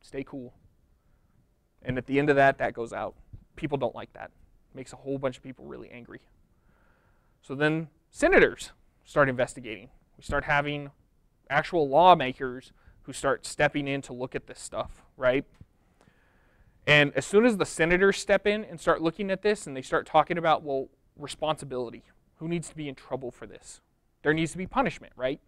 Stay cool. And at the end of that, that goes out. People don't like that. Makes a whole bunch of people really angry. So then senators start investigating. We start having actual lawmakers who start stepping in to look at this stuff, right? And as soon as the senators step in and start looking at this and they start talking about, well, responsibility, who needs to be in trouble for this? There needs to be punishment, right?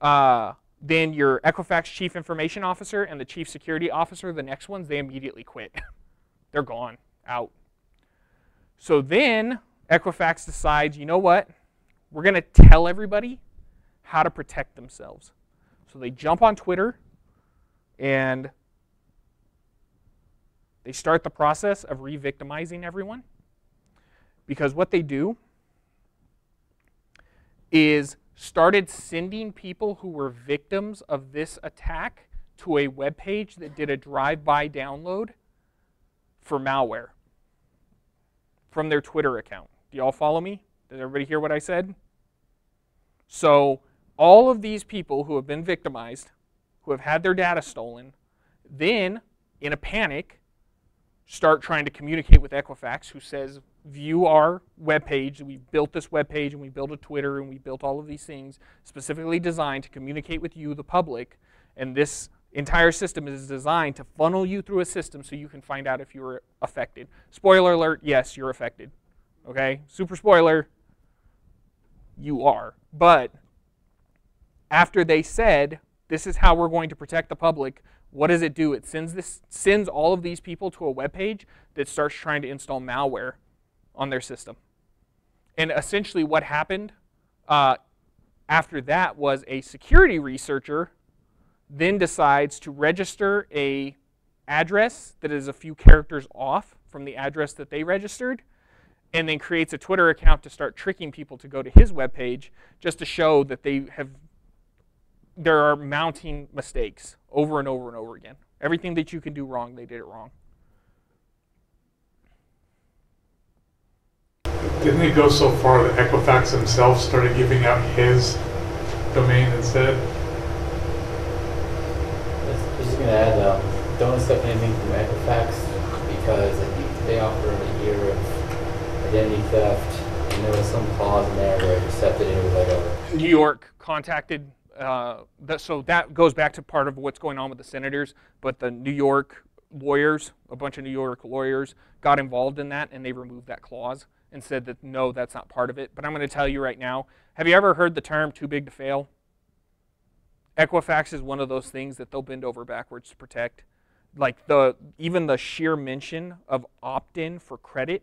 Uh, then your Equifax chief information officer and the chief security officer, the next ones, they immediately quit. <laughs> They're gone, out. So then Equifax decides, you know what? We're going to tell everybody how to protect themselves. So they jump on Twitter and they start the process of re victimizing everyone. Because what they do is started sending people who were victims of this attack to a web page that did a drive-by download for malware from their Twitter account. Do y'all follow me? Did everybody hear what I said? So all of these people who have been victimized, who have had their data stolen, then in a panic start trying to communicate with Equifax, who says, view our web page. We built this web page and we built a Twitter and we built all of these things specifically designed to communicate with you, the public. And this entire system is designed to funnel you through a system so you can find out if you were affected. Spoiler alert, yes, you're affected. Okay? Super spoiler, you are. But after they said, this is how we're going to protect the public, what does it do? It sends this sends all of these people to a web page that starts trying to install malware on their system. And essentially, what happened uh, after that was a security researcher then decides to register a address that is a few characters off from the address that they registered and then creates a Twitter account to start tricking people to go to his web page just to show that they have there are mounting mistakes over and over and over again. Everything that you can do wrong, they did it wrong. Didn't it go so far that Equifax himself started giving out his domain instead? I'm just gonna add, um, don't accept anything from Equifax because I think they offer a year of identity theft. And there was some clause in there where it accepted it was like a New York contacted, uh, that, so that goes back to part of what's going on with the senators, but the New York lawyers, a bunch of New York lawyers, got involved in that and they removed that clause and said that no, that's not part of it. But I'm going to tell you right now have you ever heard the term too big to fail? Equifax is one of those things that they'll bend over backwards to protect. Like the even the sheer mention of opt-in for credit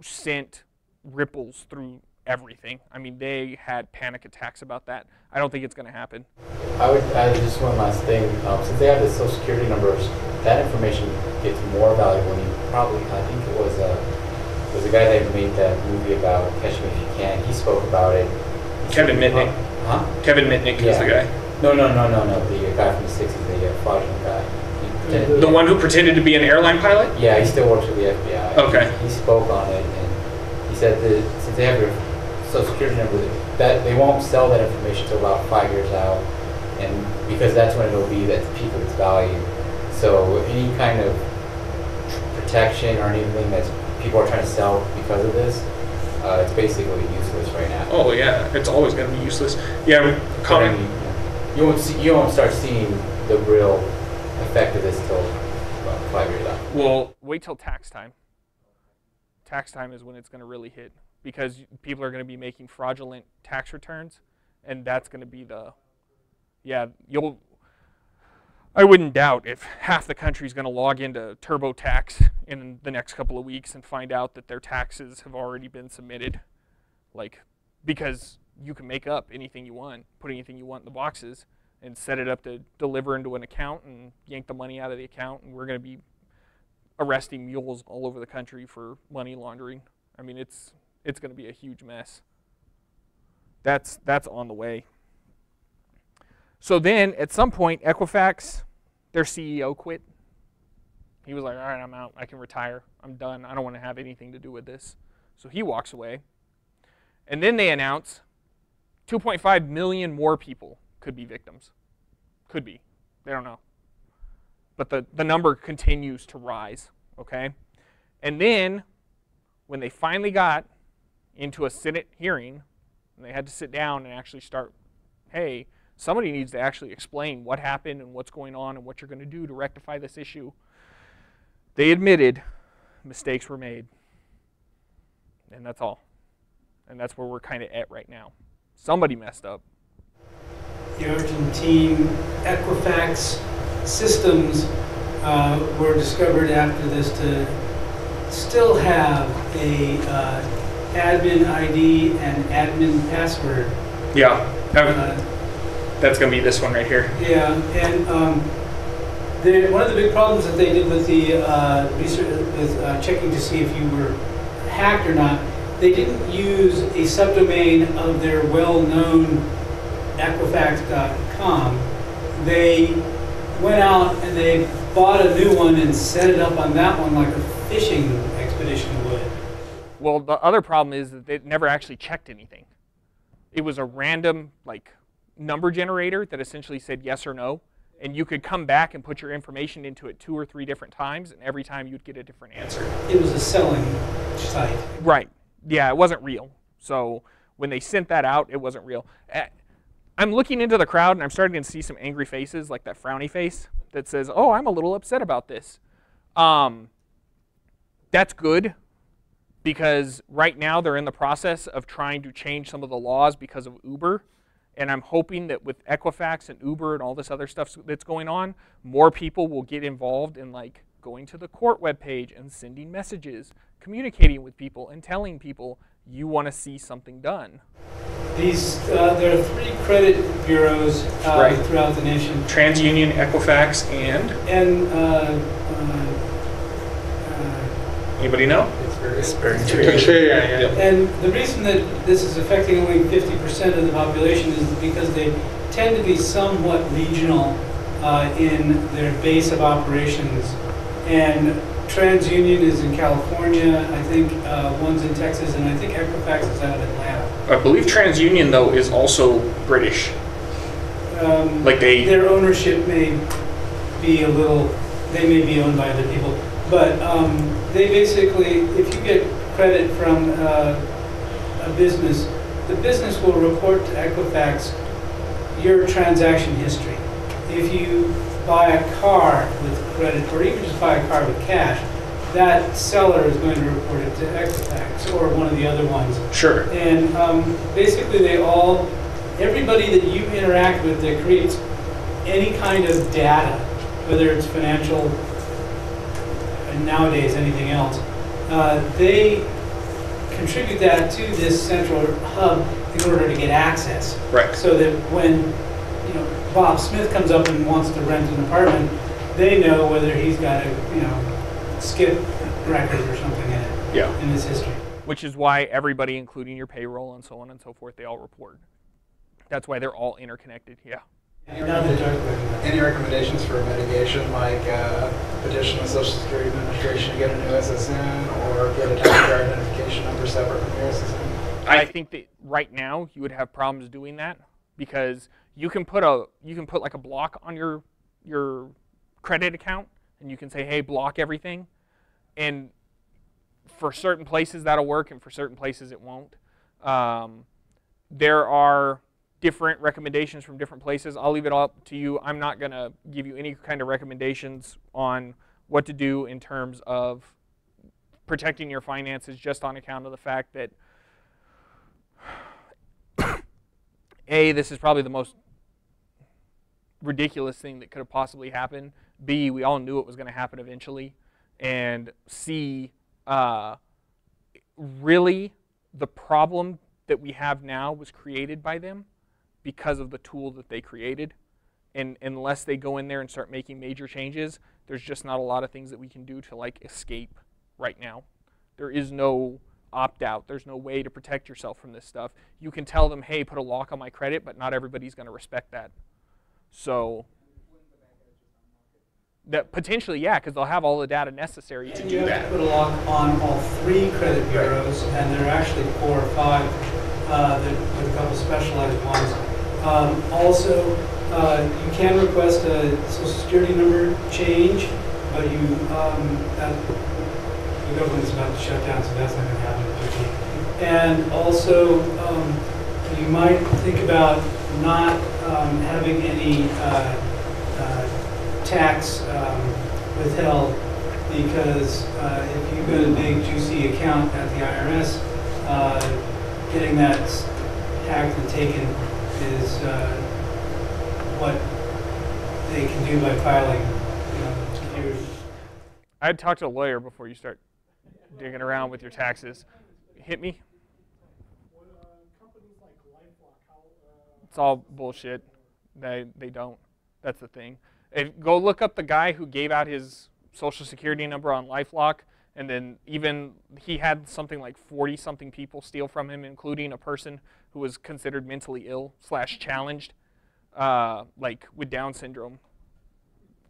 sent ripples through everything. I mean, they had panic attacks about that. I don't think it's going to happen. I would add just one last thing. Um, since they have the social security numbers, that information gets more valuable. And you probably, I think it was uh, was a guy that made that movie about Catch Me If You Can. He spoke about it. He Kevin Mitnick. Huh? Kevin Mitnick is the guy. No, no, no, no, no. The guy from the '60s, the uh, fraudulent guy. He The one who pretended to be an airline pilot? Yeah, he still works for the FBI. Okay. He spoke on it, and he said that since they have your social security number, that they won't sell that information until about five years out, and because that's when it'll be at the peak of its value. So any kind of protection or anything that people are trying to sell because of this, uh, it's basically useless right now. Oh yeah, it's always going to be useless. Yeah, I mean, You won't see, you won't start seeing the real effect of this till about five years out. Well, wait till tax time. Tax time is when it's going to really hit because people are going to be making fraudulent tax returns, and that's going to be the, yeah, you'll. I wouldn't doubt if half the country is going to log into TurboTax in the next couple of weeks and find out that their taxes have already been submitted, like because you can make up anything you want, put anything you want in the boxes, and set it up to deliver into an account and yank the money out of the account, and we're going to be arresting mules all over the country for money laundering. I mean, it's it's going to be a huge mess. That's that's on the way. So then, at some point, Equifax, their CEO quit. He was like, "All right, I'm out. I can retire. I'm done. I don't want to have anything to do with this." So he walks away. And then they announce 2.5 million more people could be victims. Could be. They don't know but the, the number continues to rise, okay? And then when they finally got into a Senate hearing, and they had to sit down and actually start, hey, somebody needs to actually explain what happened and what's going on and what you're going to do to rectify this issue. They admitted mistakes were made. And that's all. And that's where we're kind of at right now. Somebody messed up. the Argentine Equifax systems uh, were discovered after this to still have a uh, admin ID and admin password. Yeah, Uh, that's going to be this one right here. Yeah, and um, the, one of the big problems that they did with the uh, research, with uh, checking to see if you were hacked or not, they didn't use a subdomain of their well-known Equifax.com. They went out and they bought a new one and set it up on that one like a fishing expedition would. Well, the other problem is that they never actually checked anything. It was a random like number generator that essentially said yes or no, and you could come back and put your information into it two or three different times, and every time you'd get a different answer. It was a selling site. Right. Yeah, it wasn't real. So when they sent that out, it wasn't real. I'm looking into the crowd and I'm starting to see some angry faces, like that frowny face that says, "Oh, I'm a little upset about this." Um, that's good because right now they're in the process of trying to change some of the laws because of Uber. And I'm hoping that with Equifax and Uber and all this other stuff that's going on, more people will get involved in like going to the court webpage and sending messages, communicating with people, and telling people you want to see something done. These, uh, there are three credit bureaus uh, Right. throughout the nation. TransUnion, Equifax, and And uh, uh, anybody know? Yeah. And the reason that this is affecting only 50% of the population is because they tend to be somewhat regional uh, in their base of operations. And TransUnion is in California, I think uh, one's in Texas, and I think Equifax is out of Atlanta. I believe TransUnion though is also British. Um, Like they- Their ownership may be a little, they may be owned by other people. But um, they basically, if you get credit from uh, a business, the business will report to Equifax your transaction history. If you buy a car with credit, or even just buy a car with cash, that seller is going to report it to Equifax or one of the other ones. Sure. And um, basically, they all, everybody that you interact with that creates any kind of data, whether it's financial, and nowadays anything else, uh, they contribute that to this central hub in order to get access. Right. So that when, you know, Bob Smith comes up and wants to rent an apartment, they know whether he's got a, you know, skip record or something in it, Yeah. in his history. Which is why everybody, including your payroll and so on and so forth, they all report. That's why they're all interconnected. Yeah. Now that Doug recognizes. Any recommendations for mitigation, like uh, petition the Social Security Administration to get a new SSN or get a tax identification number separate from your SSN? I think that right now you would have problems doing that because you can put a you can put like a block on your your credit account and you can say, hey, block everything, and for certain places that'll work and for certain places it won't. Um, there are different recommendations from different places. I'll leave it up to you. I'm not going to give you any kind of recommendations on what to do in terms of protecting your finances just on account of the fact that <coughs> A, this is probably the most ridiculous thing that could have possibly happened. B, we all knew it was going to happen eventually. And C, uh, really, the problem that we have now was created by them because of the tool that they created. And unless they go in there and start making major changes, there's just not a lot of things that we can do to like escape right now. There is no opt out. There's no way to protect yourself from this stuff. You can tell them, hey, put a lock on my credit, but not everybody's going to respect that. So, that potentially, yeah, because they'll have all the data necessary to And do you have that. to put a lock on all three credit bureaus, and there are actually four or five, uh, that, with a couple specialized ones. Um, also, uh, you can request a social security number change, but you, um, that, the government's about to shut down, so that's not gonna happen. And also, um, you might think about not, um, having any, uh, uh, tax, um, withheld because uh, if you've got a big juicy account at the IRS, uh, getting that hacked and taken is uh, what they can do by filing, you know, I'd talk to a lawyer before you start digging around with your taxes. Hit me. It's all bullshit. They they don't. That's the thing. If, go look up the guy who gave out his social security number on LifeLock And then even he had something like 40 something people steal from him, including a person who was considered mentally ill slash challenged, uh, like with Down syndrome,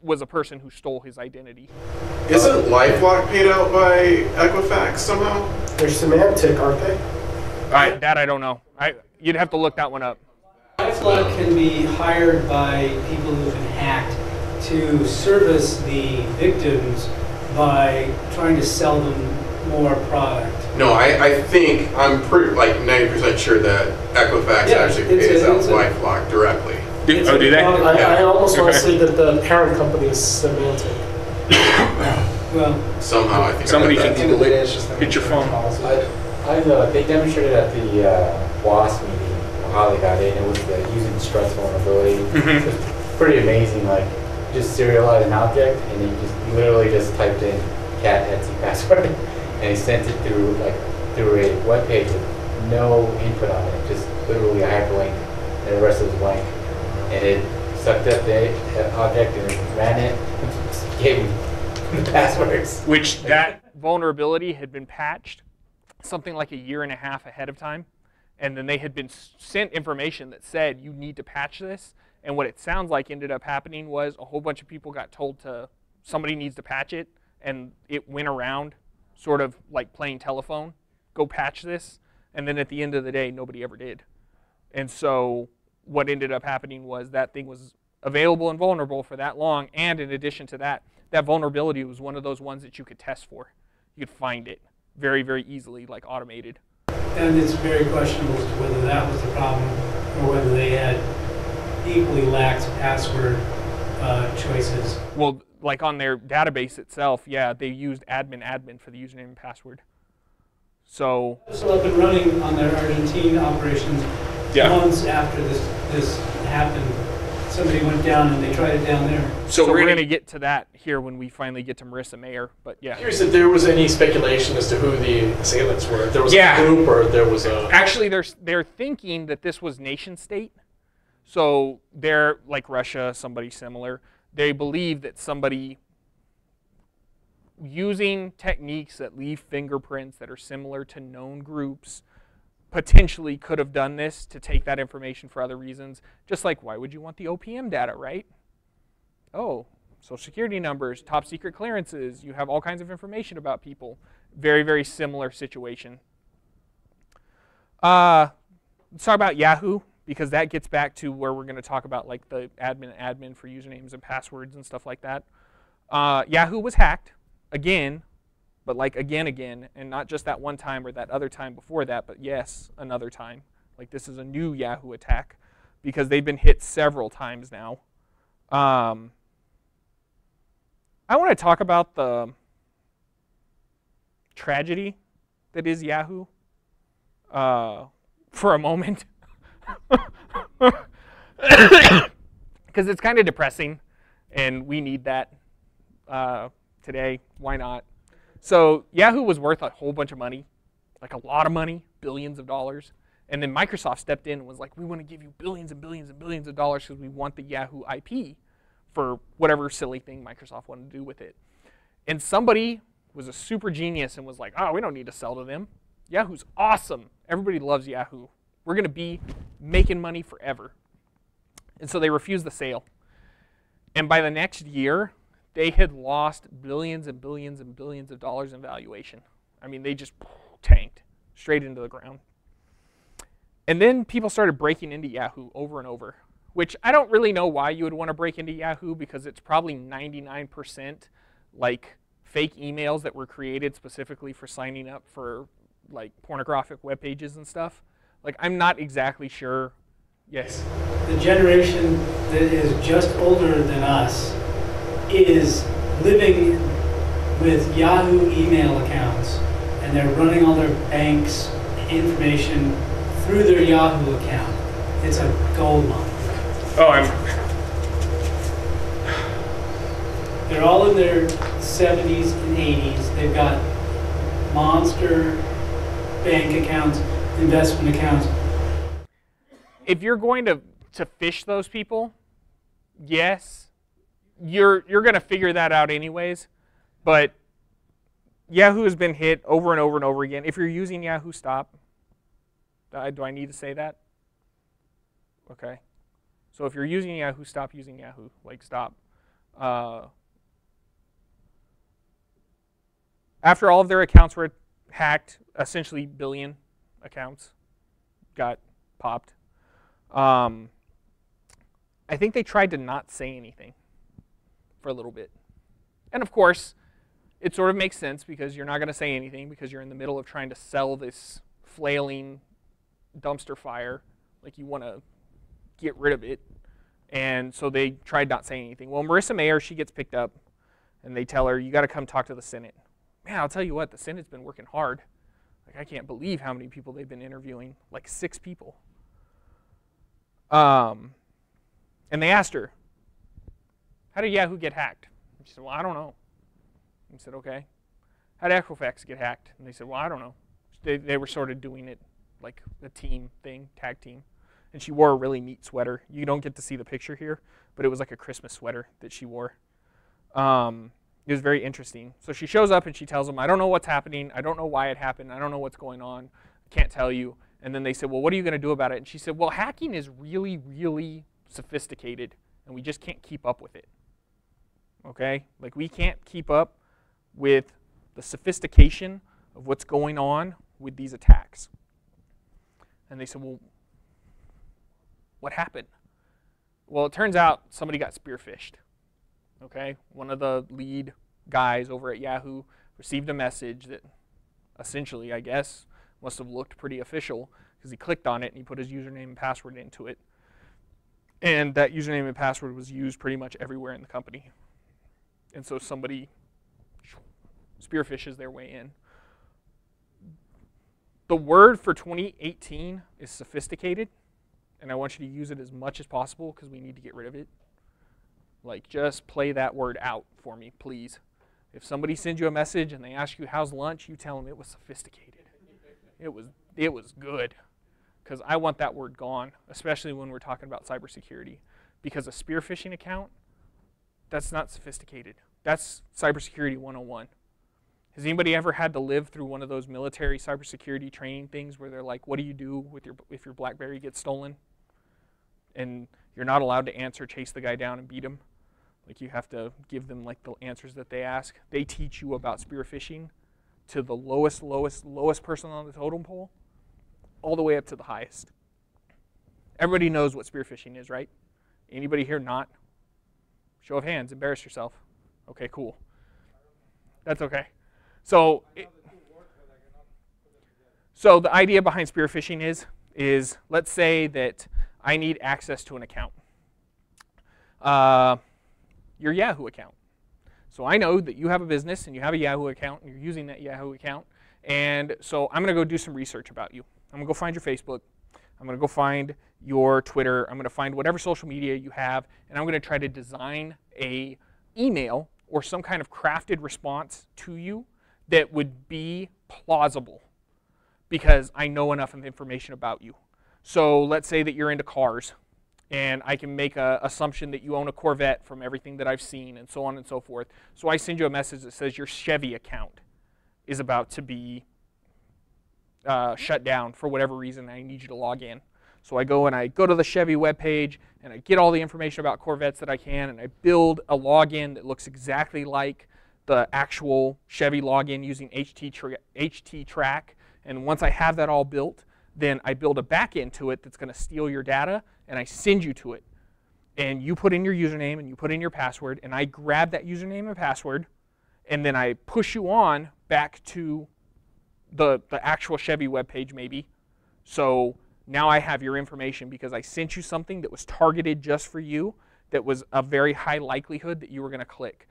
was a person who stole his identity. Isn't LifeLock paid out by Equifax somehow? They're Symantec, aren't they? I, that I don't know. I you'd have to look that one up. LifeLock can be hired by people who've been hacked to service the victims by trying to sell them more product. No, I, I think I'm pretty like 90% sure that Equifax Yeah, actually it's a- pays out it's a- LifeLock directly. Do, oh, do they? product- I, I Yeah. almost want Okay. to say that the parent company is Symantec. Well, Somehow, I think I Somebody read can At that. the end of the day, it's just an your phone. policy. I, I know, they demonstrated at the uh, WAS meeting how they got in. It was the using Struts vulnerability. Mhm. It was pretty amazing. Like, just serialize an object, and you just you literally just typed in cat etc password, <laughs> and he sent it through like through a web page with no input on it, just literally a hyperlink, and the rest was blank. And it sucked up the uh, object and it ran it, <laughs> gave me the passwords. which that vulnerability had been patched something like a year and a half ahead of time and then they had been sent information that said you need to patch this and what it sounds like ended up happening was a whole bunch of people got told to somebody needs to patch it and it went around sort of like playing telephone go patch this and then at the end of the day nobody ever did and so what ended up happening was that thing was available and vulnerable for that long. And in addition to that, that vulnerability was one of those ones that you could test for. You could find it very, very easily, like automated. and it's very questionable as to whether that was the problem or whether they had equally lax password uh, choices. Well, like on their database itself, yeah, they used admin admin for the username and password. So Still up and running on their Argentine operations Yeah. months after this, this happened. Somebody went down and they tried it down there. So, we're, going to get to that here when we finally get to Marissa Mayer. But yeah. Curious if there was any speculation as to who the assailants were. If there was Yeah. a group or there was a. Actually, they're, they're thinking that this was nation state. So they're like Russia, somebody similar. They believe that somebody using techniques that leave fingerprints that are similar to known groups potentially could have done this to take that information for other reasons. Just like, why would you want the OPM data, right? Oh, social security numbers, top secret clearances, you have all kinds of information about people. Very, very similar situation. Uh, let's talk about Yahoo because that gets back to where we're going to talk about like the admin admin for usernames and passwords and stuff like that. Uh, Yahoo was hacked again, but like again, again, and not just that one time or that other time before that, but yes, another time. Like this is a new Yahoo attack because they've been hit several times now. Um, I want to talk about the tragedy that is Yahoo uh, <laughs> for a moment <coughs> because it's kind of depressing and we need that uh, today. Why not? So Yahoo was worth a whole bunch of money, like a lot of money, billions of dollars. And then Microsoft stepped in and was like, we want to give you billions and billions and billions of dollars because we want the Yahoo IP for whatever silly thing Microsoft wanted to do with it. And somebody was a super genius and was like, oh, we don't need to sell to them. Yahoo's awesome. Everybody loves Yahoo. We're going to be making money forever. And so they refused the sale. And by the next year, they had lost billions and billions and billions of dollars in valuation. I mean, they just tanked straight into the ground. And then people started breaking into Yahoo over and over, which I don't really know why you would want to break into Yahoo because it's probably 99% like fake emails that were created specifically for signing up for like pornographic web pages and stuff. Like I'm not exactly sure. Yes. The generation that is just older than us is living with Yahoo email accounts and they're running all their bank's information through their Yahoo account. It's a gold mine. Oh, I'm They're all in their 70s and 80s. They've got monster bank accounts, investment if you're going to to fish those people, yes, you're you're going to figure that out anyways. But Yahoo has been hit over and over and over again. If you're using Yahoo, stop. Uh, do I need to say that? Okay. So if you're using Yahoo, stop using Yahoo. Like, stop. Uh, after all of their accounts were hacked, essentially billion accounts got popped. Um, I think they tried to not say anything for a little bit. And of course, it sort of makes sense because you're not going to say anything because you're in the middle of trying to sell this flailing dumpster fire. Like you want to get rid of it. And so they tried not saying anything. Well, Marissa Mayer, she gets picked up and they tell her, you got to come talk to the Senate. Man, I'll tell you what, the Senate's been working hard. I can't believe how many people they've been interviewing, like six people. Um, and they asked her, how did Yahoo get hacked? She said, well, I don't know. He said, okay. How did Equifax get hacked? And they said, well, I don't know. They, they were sort of doing it like a team thing, tag team. And she wore a really neat sweater. You don't get to see the picture here, but it was like a Christmas sweater that she wore. Um, it was very interesting. So she shows up and she tells them, I don't know what's happening. I don't know why it happened. I don't know what's going on. I can't tell you. And then they said, Well, what are you going to do about it? And she said, Well, hacking is really, really sophisticated, and we just can't keep up with it. Okay? Like, we can't keep up with the sophistication of what's going on with these attacks. And they said, Well, what happened? Well, it turns out somebody got spearphished. Okay? One of the lead guys over at Yahoo received a message that essentially, I guess, must have looked pretty official because he clicked on it and he put his username and password into it. And that username and password was used pretty much everywhere in the company. And so somebody spearphishes their way in. The word for 2018 is sophisticated, and I want you to use it as much as possible because we need to get rid of it. Like, just play that word out for me, please. If somebody sends you a message and they ask you, How's lunch? you tell them it was sophisticated. It was, it was good. Because I want that word gone, especially when we're talking about cybersecurity. Because a spear phishing account, that's not sophisticated. That's cybersecurity 101. Has anybody ever had to live through one of those military cybersecurity training things where they're like, "What do you do with your if your BlackBerry gets stolen?" And you're not allowed to answer, chase the guy down and beat him. Like you have to give them like the answers that they ask. They teach you about spear phishing to the lowest, lowest, lowest person on the totem pole, all the way up to the highest. Everybody knows what spear phishing is, right? Anybody here not? Show of hands, embarrass yourself. Okay, cool. That's okay. So, it, so the idea behind spear phishing is, is let's say that I need access to an account. Uh, your Yahoo account. So I know that you have a business and you have a Yahoo account and you're using that Yahoo account. And so I'm going to go do some research about you. I'm going to go find your Facebook. I'm going to go find your Twitter. I'm going to find whatever social media you have, and I'm going to try to design a email or some kind of crafted response to you that would be plausible because I know enough of information about you. So let's say that you're into cars and I can make an assumption that you own a Corvette from everything that I've seen and so on and so forth. So I send you a message that says your Chevy account is about to be uh, shut down for whatever reason. I need you to log in. So I go and I go to the Chevy webpage and I get all the information about Corvettes that I can and I build a login that looks exactly like the actual Chevy login using HT, tra HTTrack. And once I have that all built, then I build a backend to it that's going to steal your data and I send you to it. And you put in your username and you put in your password, and I grab that username and password, and then I push you on back to the, the actual Chevy webpage, maybe. So now I have your information because I sent you something that was targeted just for you, that was a very high likelihood that you were going to click.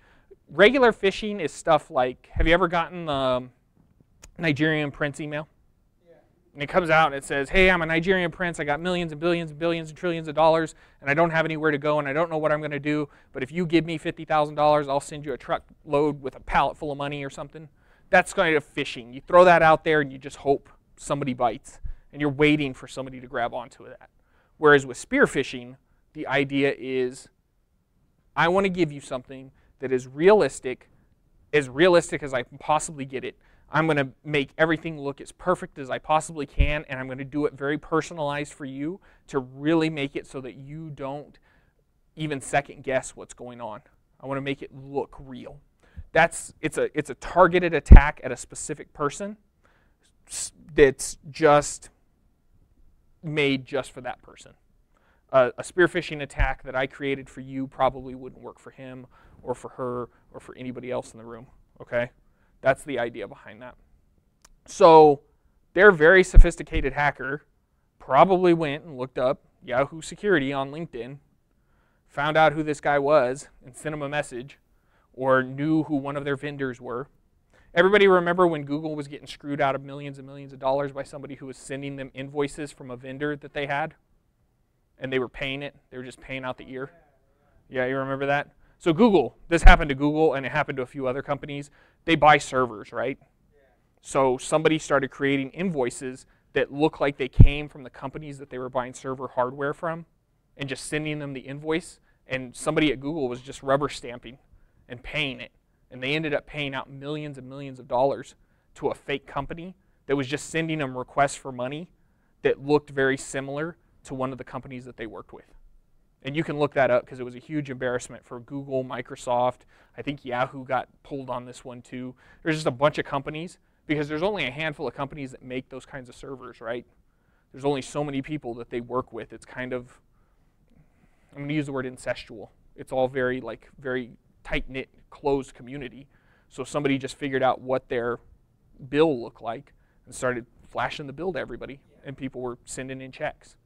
Regular phishing is stuff like have you ever gotten the Nigerian Prince email? And it comes out and it says, hey, I'm a Nigerian prince. I got millions and billions and billions and trillions of dollars, and I don't have anywhere to go, and I don't know what I'm going to do. But if you give me $50,000, I'll send you a truck load with a pallet full of money or something. That's kind of phishing. You throw that out there and you just hope somebody bites, and you're waiting for somebody to grab onto that. Whereas with spear phishing, the idea is I want to give you something that is realistic as realistic as I can possibly get it. I'm going to make everything look as perfect as I possibly can, and I'm going to do it very personalized for you to really make it so that you don't even second guess what's going on. I want to make it look real. That's it's a it's a targeted attack at a specific person that's just made just for that person. Uh, a spear phishing attack that I created for you probably wouldn't work for him or for her or for anybody else in the room. Okay? That's the idea behind that. So their very sophisticated hacker probably went and looked up Yahoo Security on LinkedIn, found out who this guy was, and sent him a message, or knew who one of their vendors were. Everybody remember when Google was getting screwed out of millions and millions of dollars by somebody who was sending them invoices from a vendor that they had? And they were paying it. They were just paying out the ear. Yeah, you remember that? So Google, this happened to Google and it happened to a few other companies. They buy servers, right? So somebody started creating invoices that look like they came from the companies that they were buying server hardware from and just sending them the invoice. And somebody at Google was just rubber stamping and paying it. And they ended up paying out millions and millions of dollars to a fake company that was just sending them requests for money that looked very similar to one of the companies that they worked with. And you can look that up because it was a huge embarrassment for Google, Microsoft. I think Yahoo got pulled on this one too. There's just a bunch of companies because there's only a handful of companies that make those kinds of servers, right? There's only so many people that they work with. It's kind of, I'm going to use the word incestual. It's all very like very tight knit, closed community. So somebody just figured out what their bill looked like and started flashing the bill to everybody, and people were sending in checks.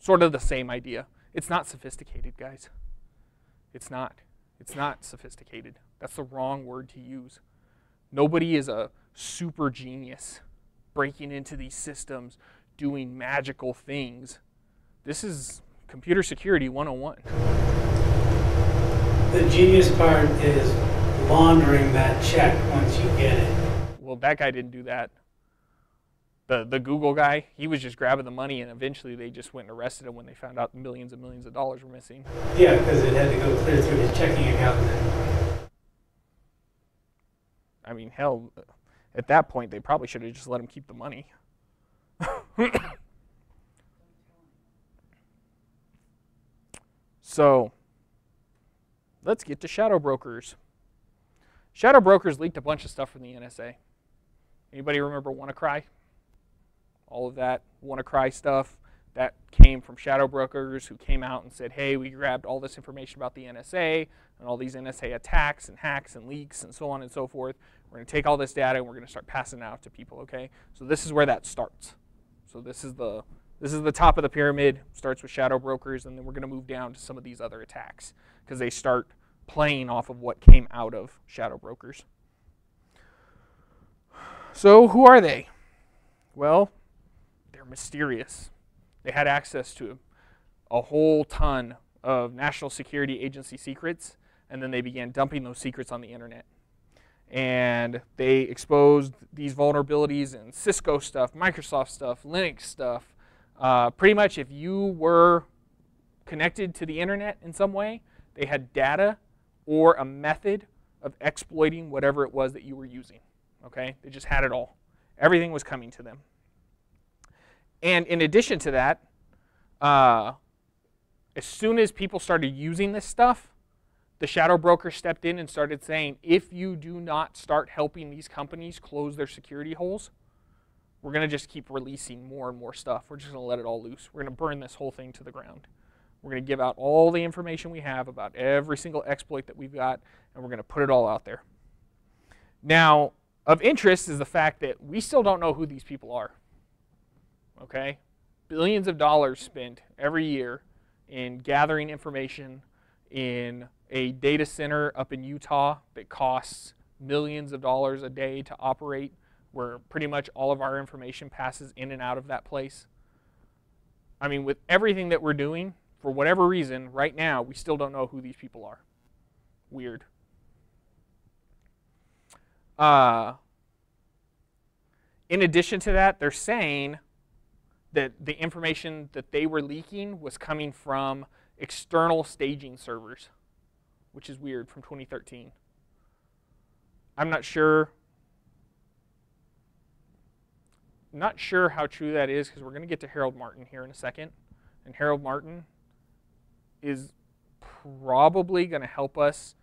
Sort of the same idea. It's not sophisticated, guys. It's not. It's not sophisticated. That's the wrong word to use. Nobody is a super genius breaking into these systems, doing magical things. This is computer security 101. The genius part is laundering that check once you get it. Well, that guy didn't do that the the Google guy, he was just grabbing the money, and eventually they just went and arrested him when they found out millions and millions of dollars were missing. Yeah, because it had to go clear through his checking account. I mean, hell, at that point they probably should have just let him keep the money. <laughs> so, let's get to shadow brokers. Shadow brokers leaked a bunch of stuff from the NSA. Anybody remember WannaCry? All of that WannaCry stuff that came from shadow brokers who came out and said, hey, we grabbed all this information about the NSA and all these NSA attacks and hacks and leaks and so on and so forth. We're going to take all this data and we're going to start passing it out to people, okay? So this is where that starts. So this is the this is the top of the pyramid, starts with shadow brokers, and then we're going to move down to some of these other attacks because they start playing off of what came out of shadow brokers. So who are they? Well, mysterious. They had access to a whole ton of National Security Agency secrets, and then they began dumping those secrets on the internet. And they exposed these vulnerabilities in Cisco stuff, Microsoft stuff, Linux stuff. Uh, pretty much, if you were connected to the internet in some way, they had data or a method of exploiting whatever it was that you were using. Okay? They just had it all. Everything was coming to them. And in addition to that, uh, as soon as people started using this stuff, the shadow broker stepped in and started saying, if you do not start helping these companies close their security holes, we're going to just keep releasing more and more stuff. We're just going to let it all loose. We're going to burn this whole thing to the ground. We're going to give out all the information we have about every single exploit that we've got, and we're going to put it all out there. Now, of interest is the fact that we still don't know who these people are okay? Billions of dollars spent every year in gathering information in a data center up in Utah that costs millions of dollars a day to operate, where pretty much all of our information passes in and out of that place. I mean, with everything that we're doing, for whatever reason, right now, we still don't know who these people are. Weird. Uh, in addition to that, they're saying that the information that they were leaking was coming from external staging servers, which is weird from 2013. I'm not sure. Not sure how true that is because we're going to get to Harold Martin here in a second. And Harold Martin is probably going to help us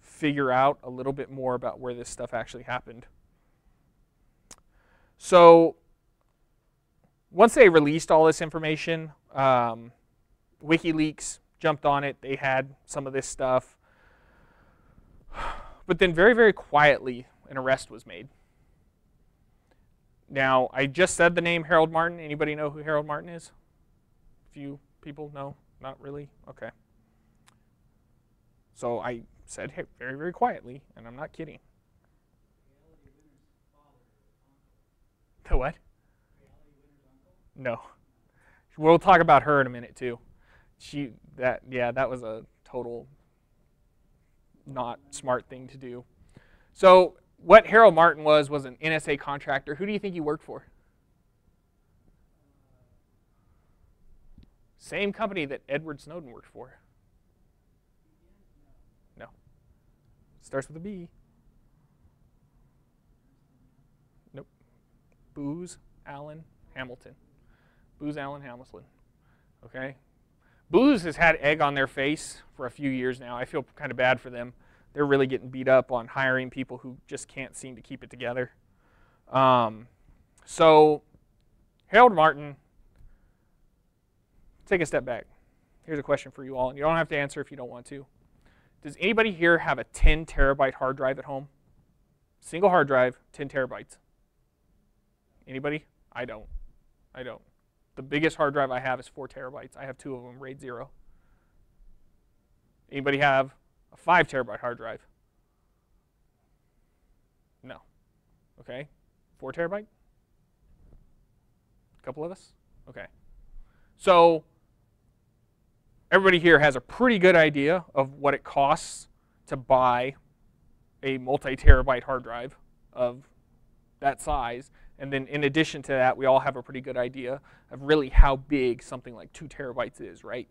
figure out a little bit more about where this stuff actually happened. So, once they released all this information, um, WikiLeaks jumped on it. They had some of this stuff. <sighs> But then, very, very quietly, an arrest was made. Now, I just said the name Harold Martin. Anybody know who Harold Martin is? A few people No? Not really? Okay. So I said hey, very, very quietly, and I'm not kidding. The what? No. We'll talk about her in a minute too. She that yeah, that was a total not smart thing to do. So what Harold Martin was was an NSA contractor. Who do you think he worked for? Same company that Edward Snowden worked for. No. Starts with a B. Nope. Booz Allen Hamilton. Booz Allen Hamilton. Okay? Booz has had egg on their face for a few years now. I feel kind of bad for them. They're really getting beat up on hiring people who just can't seem to keep it together. Um, so, Harold Martin, take a step back. Here's a question for you all, and you don't have to answer if you don't want to. Does anybody here have a 10 terabyte hard drive at home? Single hard drive, 10 terabytes. Anybody? I don't. I don't. The biggest hard drive I have is four terabytes. I have two of them, RAID zero. Anybody have a five terabyte hard drive? No. Okay. Four terabyte? A couple of us? Okay. So everybody here has a pretty good idea of what it costs to buy a multi-terabyte hard drive of that size. And then in addition to that, we all have a pretty good idea of really how big something like two terabytes is, right?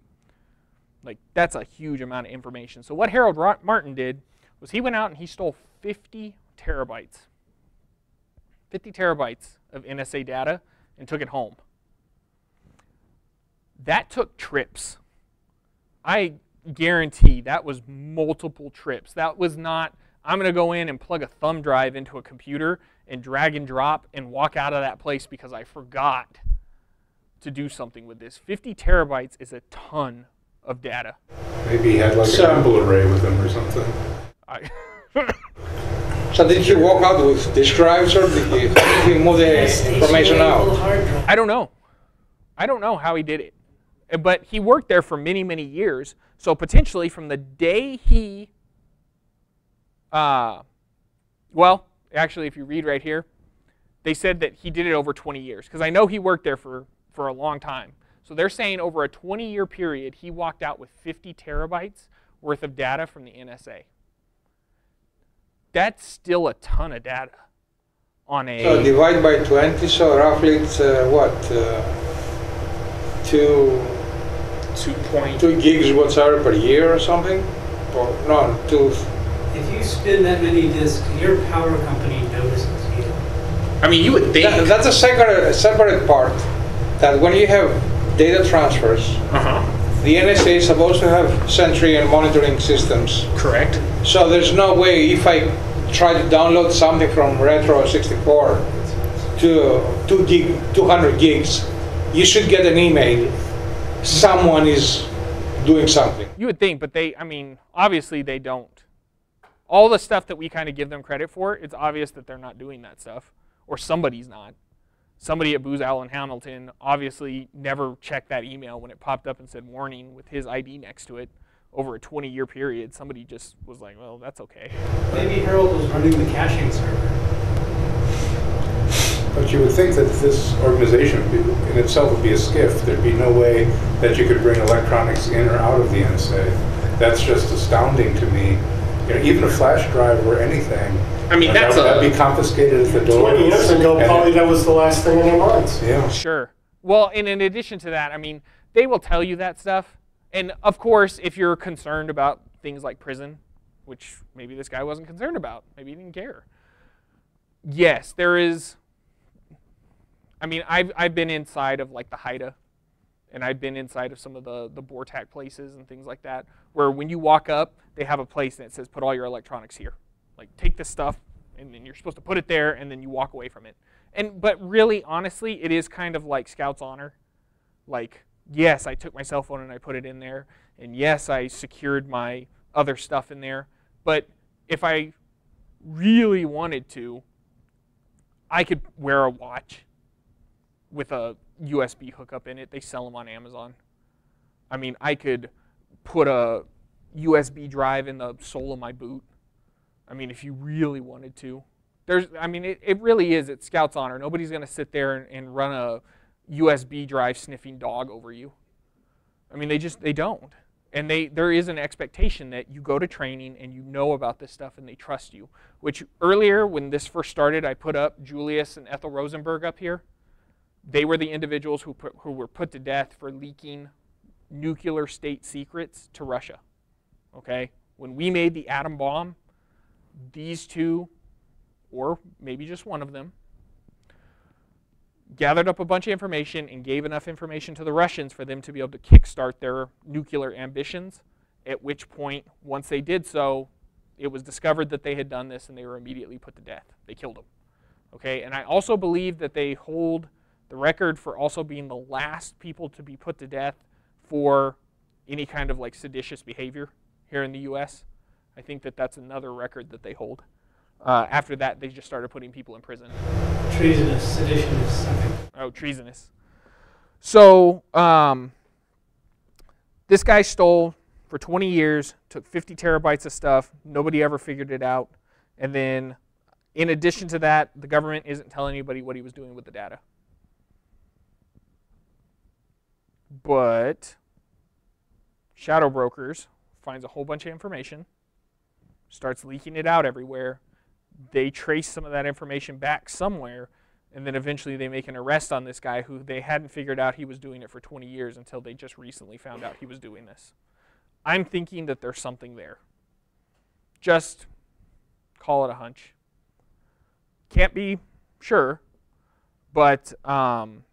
Like that's a huge amount of information. So what Harold Martin did was he went out and he stole 50 terabytes, 50 terabytes of NSA data and took it home. That took trips. I guarantee that was multiple trips. That was not, I'm going to go in and plug a thumb drive into a computer and drag and drop and walk out of that place because I forgot to do something with this. 50 terabytes is a ton of data. Maybe he had like So- an Apple array with him or something. I, <laughs> So did he walk out with disk drives or did he, did he move the information out? I don't know. I don't know how he did it. Uh, But he worked there for many, many years. So potentially from the day he, uh, well, actually, if you read right here, they said that he did it over 20 years because I know he worked there for, for a long time. So they're saying over a 20 year period, he walked out with 50 terabytes worth of data from the NSA. That's still a ton of data on a. So divide by 20, so roughly it's uh, what? Uh, two, two point. two gigs whatever per year or something? Or no, two. If you spin that many disks, your power company notices you. I mean, you would think. That, that's a separate, a separate part. That when you have data transfers, uh-huh. the NSA is supposed to have sentry and monitoring systems. Correct. So there's no way if I try to download something from Retro 64 to 2 gig, 200 gigs, you should get an email. Someone is doing something. You would think, but they, I mean, obviously they don't. All the stuff that we kind of give them credit for, it's obvious that they're not doing that stuff, or somebody's not. Somebody at Booz Allen Hamilton obviously never checked that email when it popped up and said warning with his ID next to it over a 20 year period. Somebody just was like, well, that's okay. Maybe Harold was running the caching server. But you would think that this organization in itself would be a SCIF. There'd be no way that you could bring electronics in or out of the NSA. That's just astounding to me. You know, even a flash drive or anything. I mean, uh, that's that, a- That'd be confiscated at the door. 20 years ago, probably that was the last thing in their minds. Yeah. Sure. Well, and in addition to that, I mean, they will tell you that stuff. And of course, if you're concerned about things like prison, which maybe this guy wasn't concerned about. Maybe he didn't care. Yes, there is. I mean, I've, I've been inside of like the HIDTA, and I've been inside of some of the, the BORTAC places and things like that, where when you walk up, they have a place that says, put all your electronics here. Like, take this stuff, and then you're supposed to put it there, and then you walk away from it. And But really, honestly, it is kind of like Scout's Honor. Like, yes, I took my cell phone and I put it in there, and yes, I secured my other stuff in there, but if I really wanted to, I could wear a watch with a USB hookup in it. They sell them on Amazon. I mean, I could put a USB drive in the sole of my boot. I mean, if you really wanted to. There's, I mean, it, it really is. It's Scout's honor. Nobody's going to sit there and, and run a USB drive sniffing dog over you. I mean, they just, they don't. And they, there is an expectation that you go to training and you know about this stuff and they trust you. Which earlier, when this first started, I put up Julius and Ethel Rosenberg up here. They were the individuals who, put, who were put to death for leaking nuclear state secrets to Russia. Okay? When we made the atom bomb, these two, or maybe just one of them, gathered up a bunch of information and gave enough information to the Russians for them to be able to kickstart their nuclear ambitions. At which point, once they did so, it was discovered that they had done this and they were immediately put to death. They killed them. Okay, and I also believe that they hold the record for also being the last people to be put to death for any kind of like seditious behavior here in the U.S. I think that that's another record that they hold. Uh, after that, they just started putting people in prison. Treasonous, something. Oh, treasonous. So um, this guy stole for 20 years, took 50 terabytes of stuff. Nobody ever figured it out. And then, in addition to that, the government isn't telling anybody what he was doing with the data. But Shadow Brokers finds a whole bunch of information, starts leaking it out everywhere. They trace some of that information back somewhere, and then eventually they make an arrest on this guy who they hadn't figured out he was doing it for 20 years until they just recently found out he was doing this. I'm thinking that there's something there. Just call it a hunch. Can't be sure, but um,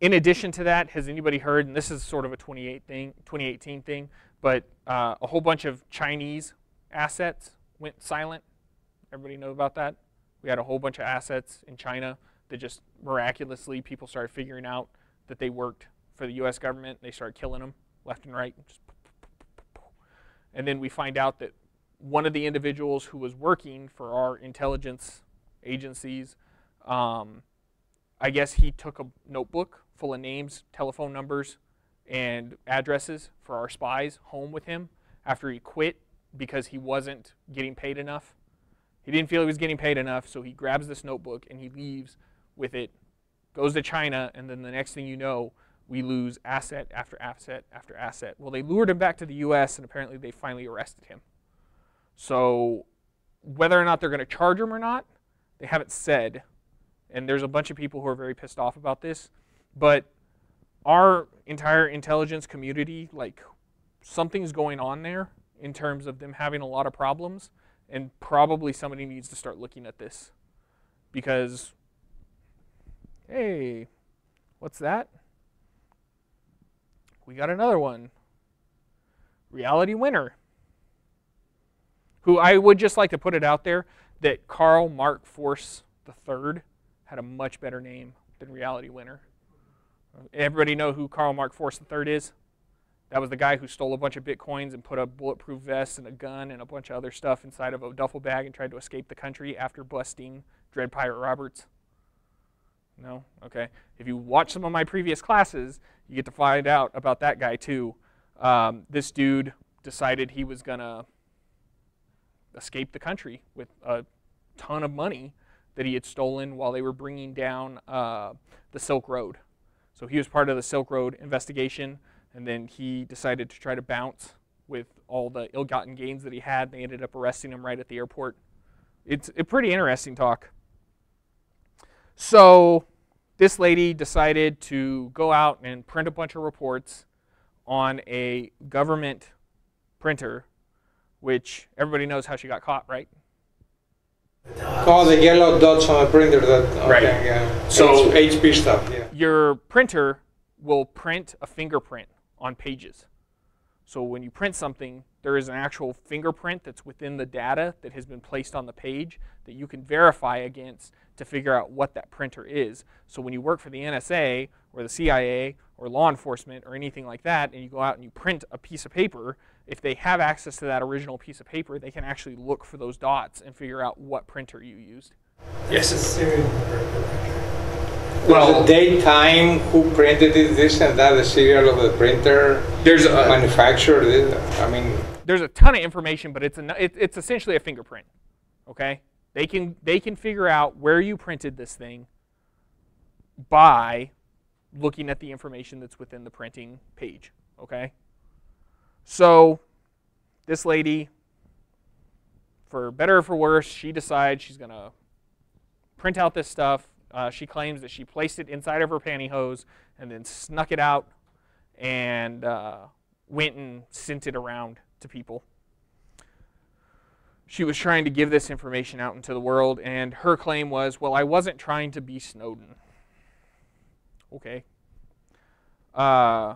in addition to that, has anybody heard, and this is sort of a 28 thing, 2018 thing, but uh, a whole bunch of Chinese assets went silent. Everybody know about that? We had a whole bunch of assets in China that just miraculously people started figuring out that they worked for the U.S. government. They started killing them left and right. And then we find out that one of the individuals who was working for our intelligence agencies, um, I guess he took a notebook full of names, telephone numbers, and addresses for our spies home with him after he quit because he wasn't getting paid enough. He didn't feel he was getting paid enough, so he grabs this notebook and he leaves with it, goes to China, and then the next thing you know, we lose asset after asset after asset. Well, they lured him back to the U.S., and apparently they finally arrested him. So whether or not they're going to charge him or not, they haven't said. And there's a bunch of people who are very pissed off about this. But our entire intelligence community, like something's going on there in terms of them having a lot of problems, and probably somebody needs to start looking at this because, hey, what's that? We got another one. Reality Winner. Who I would just like to put it out there that Carl Mark Force III had a much better name than Reality Winner. Everybody know who Carl Mark Force III is? That was the guy who stole a bunch of bitcoins and put a bulletproof vest and a gun and a bunch of other stuff inside of a duffel bag and tried to escape the country after busting Dread Pirate Roberts. No? Okay. If you watch some of my previous classes, you get to find out about that guy too. Um, this dude decided he was going to escape the country with a ton of money that he had stolen while they were bringing down uh, the Silk Road. So he was part of the Silk Road investigation, and then he decided to try to bounce with all the ill-gotten gains that he had. They ended up arresting him right at the airport. It's a pretty interesting talk. So this lady decided to go out and print a bunch of reports on a government printer, which everybody knows how she got caught, right? Oh, the yellow dots on the printer that, okay, Right. yeah. So- H- HP stuff, yeah. Your printer will print a fingerprint on pages. So when you print something, there is an actual fingerprint that's within the data that has been placed on the page that you can verify against to figure out what that printer is. So when you work for the NSA or the CIA or law enforcement or anything like that, and you go out and you print a piece of paper, if they have access to that original piece of paper, they can actually look for those dots and figure out what printer you used. Yes. It's a serial number. Well, the date, time, who printed it, this and that, the serial of the printer, There's a, manufacturer, I mean, there's a ton of information, but it's a, it, it's essentially a fingerprint. Okay, they can they can figure out where you printed this thing by looking at the information that's within the printing page. Okay, so this lady, for better or for worse, she decides she's gonna print out this stuff. Uh, she claims that she placed it inside of her pantyhose and then snuck it out and uh, went and sent it around to people. She was trying to give this information out into the world, and her claim was, well, I wasn't trying to be Snowden. Okay. Uh,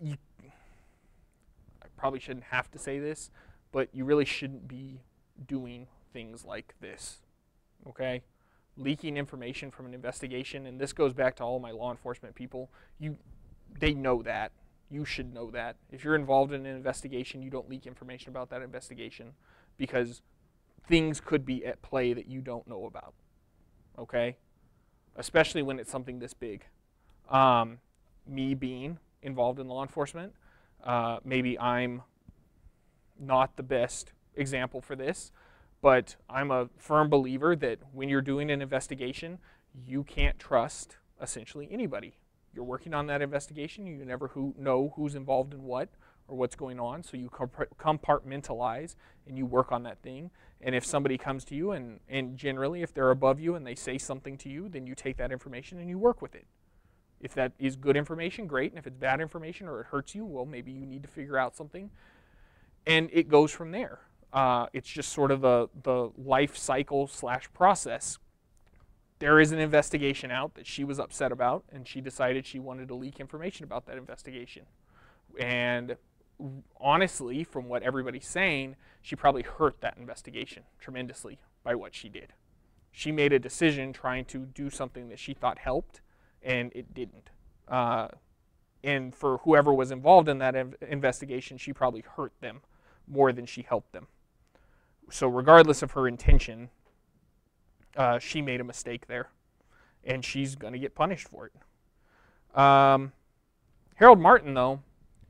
you, I probably shouldn't have to say this, but you really shouldn't be doing things like this. Okay? Leaking information from an investigation, and this goes back to all my law enforcement people. You they know that. You should know that. If you're involved in an investigation, you don't leak information about that investigation because things could be at play that you don't know about. Okay? Especially when it's something this big. Um, me being involved in law enforcement, uh, maybe I'm not the best example for this, but I'm a firm believer that when you're doing an investigation, you can't trust essentially anybody you're working on that investigation. You never who, know who's involved in what or what's going on. So you compartmentalize and you work on that thing. And if somebody comes to you, and, and generally if they're above you and they say something to you, then you take that information and you work with it. If that is good information, great. And if it's bad information or it hurts you, well, maybe you need to figure out something. And it goes from there. Uh, it's just sort of the, the life cycle slash process there is an investigation out that she was upset about, and she decided she wanted to leak information about that investigation. And honestly, from what everybody's saying, she probably hurt that investigation tremendously by what she did. She made a decision trying to do something that she thought helped, and it didn't. Uh, and for whoever was involved in that investigation, she probably hurt them more than she helped them. So, regardless of her intention, uh, she made a mistake there, and she's going to get punished for it. Um, Harold Martin, though,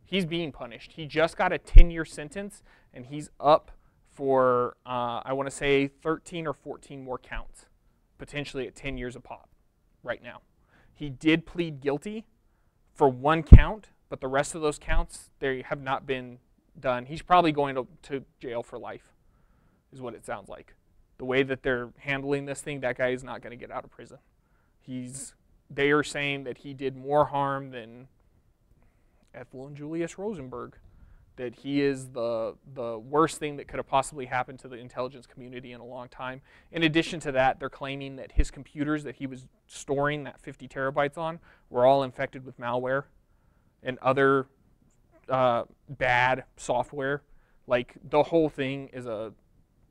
he's being punished. He just got a 10 year sentence, and he's up for, uh, I want to say, 13 or 14 more counts, potentially at 10 years a pop right now. He did plead guilty for one count, but the rest of those counts, they have not been done. He's probably going to, to jail for life, is what it sounds like the way that they're handling this thing, that guy is not going to get out of prison. He's they are saying that he did more harm than Ethel and Julius Rosenberg. That he is the the worst thing that could have possibly happened to the intelligence community in a long time. In addition to that, they're claiming that his computers that he was storing that 50 terabytes on were all infected with malware and other uh, bad software. Like the whole thing is a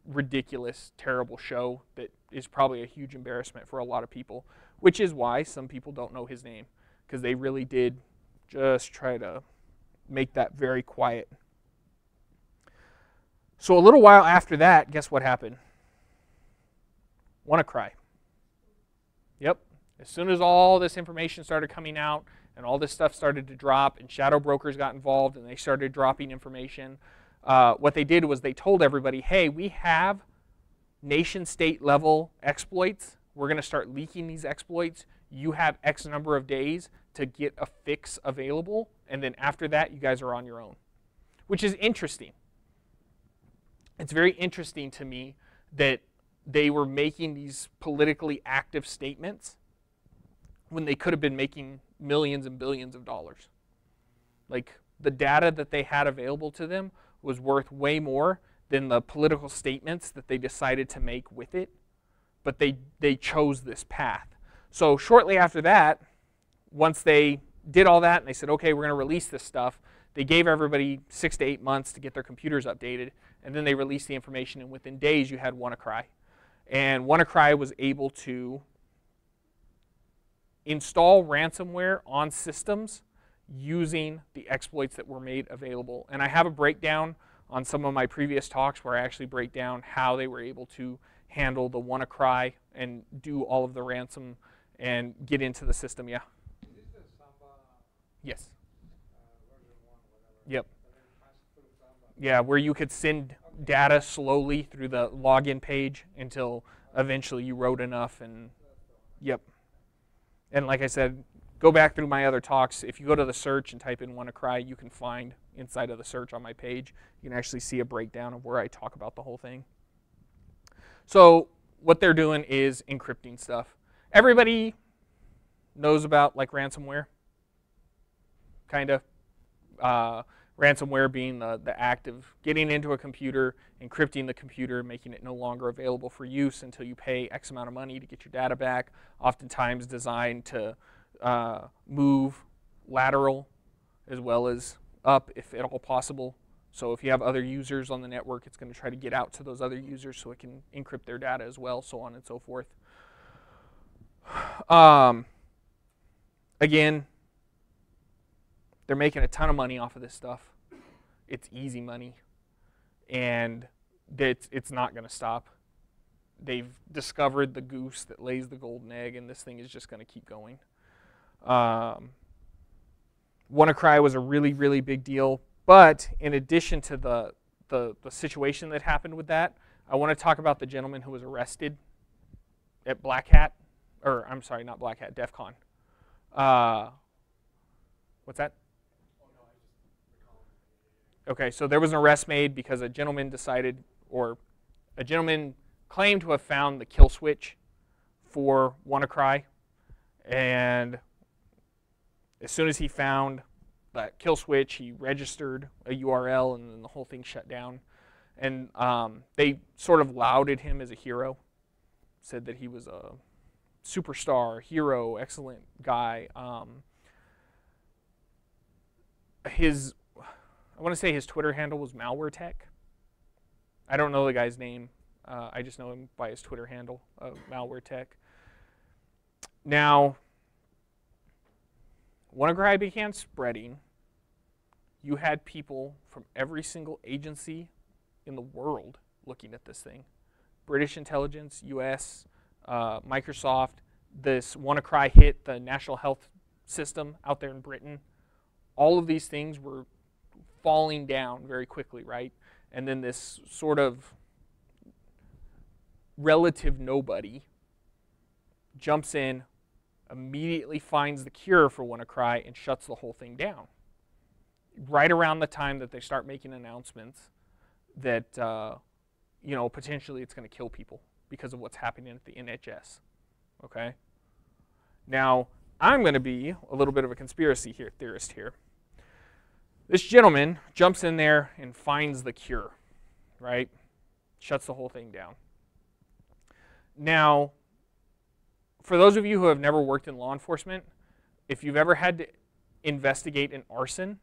ridiculous, terrible show that is probably a huge embarrassment for a lot of people, which is why some people don't know his name because they really did just try to make that very quiet. So a little while after that, guess what happened? WannaCry. Yep. As soon as all this information started coming out and all this stuff started to drop and shadow brokers got involved and they started dropping information, uh, what they did was they told everybody, hey, we have nation state level exploits. We're going to start leaking these exploits. You have X number of days to get a fix available. And then after that, you guys are on your own, which is interesting. It's very interesting to me that they were making these politically active statements when they could have been making millions and billions of dollars. Like the data that they had available to them was worth way more than the political statements that they decided to make with it. But they, they chose this path. So shortly after that, once they did all that and they said, okay, we're going to release this stuff, they gave everybody six to eight months to get their computers updated, and then they released the information, and within days you had WannaCry. And WannaCry was able to install ransomware on systems using the exploits that were made available. And I have a breakdown on some of my previous talks where I actually break down how they were able to handle the WannaCry and do all of the ransom and get into the system. Yeah. Yes. Yep. Yeah, where you could send data slowly through the login page until eventually you wrote enough and yep. And like I said, go back through my other talks. If you go to the search and type in "WannaCry," you can find inside of the search on my page, you can actually see a breakdown of where I talk about the whole thing. So what they're doing is encrypting stuff. Everybody knows about like ransomware, kind of. Uh, ransomware being the, the act of getting into a computer, encrypting the computer, making it no longer available for use until you pay X amount of money to get your data back, oftentimes designed to uh, move lateral as well as up if at all possible. So if you have other users on the network, it's going to try to get out to those other users so it can encrypt their data as well, so on and so forth. <sighs> Um, again, they're making a ton of money off of this stuff. It's easy money, and it's, it's not going to stop. They've discovered the goose that lays the golden egg, and this thing is just going to keep going. Um, WannaCry was a really, really big deal. But in addition to the, the, the situation that happened with that, I want to talk about the gentleman who was arrested at Black Hat, or I'm sorry, not Black Hat, DEF CON. Uh, what's that? Okay, so there was an arrest made because a gentleman decided, or a gentleman claimed to have found the kill switch for WannaCry, and as soon as he found that kill switch, he registered a URL, and then the whole thing shut down. And um, they sort of lauded him as a hero, said that he was a superstar, hero, excellent guy. Um, his I want to say his Twitter handle was MalwareTech. I don't know the guy's name. Uh, I just know him by his Twitter handle, uh, MalwareTech. Now, WannaCry began spreading. You had people from every single agency in the world looking at this thing. British intelligence, U.S., uh, Microsoft. This WannaCry hit the national health system out there in Britain. All of these things were falling down very quickly, right? And then this sort of relative nobody jumps in, immediately finds the cure for WannaCry, and shuts the whole thing down. Right around the time that they start making announcements that, uh, you know, potentially it's going to kill people because of what's happening at the NHS. Okay? Now, I'm going to be a little bit of a conspiracy here, theorist here. This gentleman jumps in there and finds the cure, right? Shuts the whole thing down. Now, for those of you who have never worked in law enforcement, if you've ever had to investigate an arson,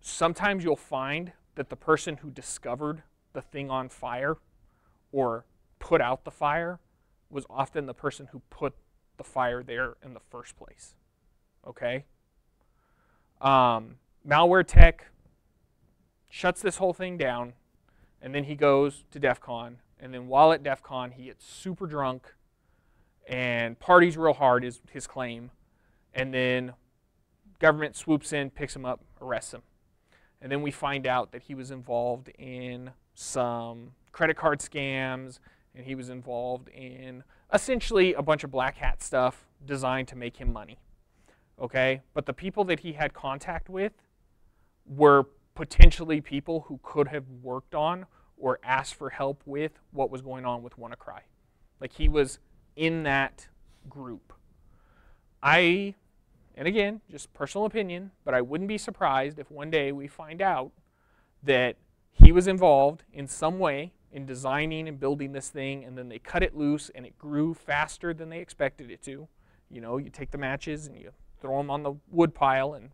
sometimes you'll find that the person who discovered the thing on fire or put out the fire was often the person who put the fire there in the first place. Okay? Um, MalwareTech shuts this whole thing down, and then he goes to DEF CON. And then while at DEF CON, he gets super drunk and parties real hard, is his claim. And then government swoops in, picks him up, arrests him. And then we find out that he was involved in some credit card scams, and he was involved in essentially a bunch of black hat stuff designed to make him money. Okay? But the people that he had contact with were potentially people who could have worked on or asked for help with what was going on with WannaCry. Like he was in that group. I and again, just personal opinion, but I wouldn't be surprised if one day we find out that he was involved in some way in designing and building this thing, and then they cut it loose and it grew faster than they expected it to. You know, you take the matches and you throw them on the wood pile, and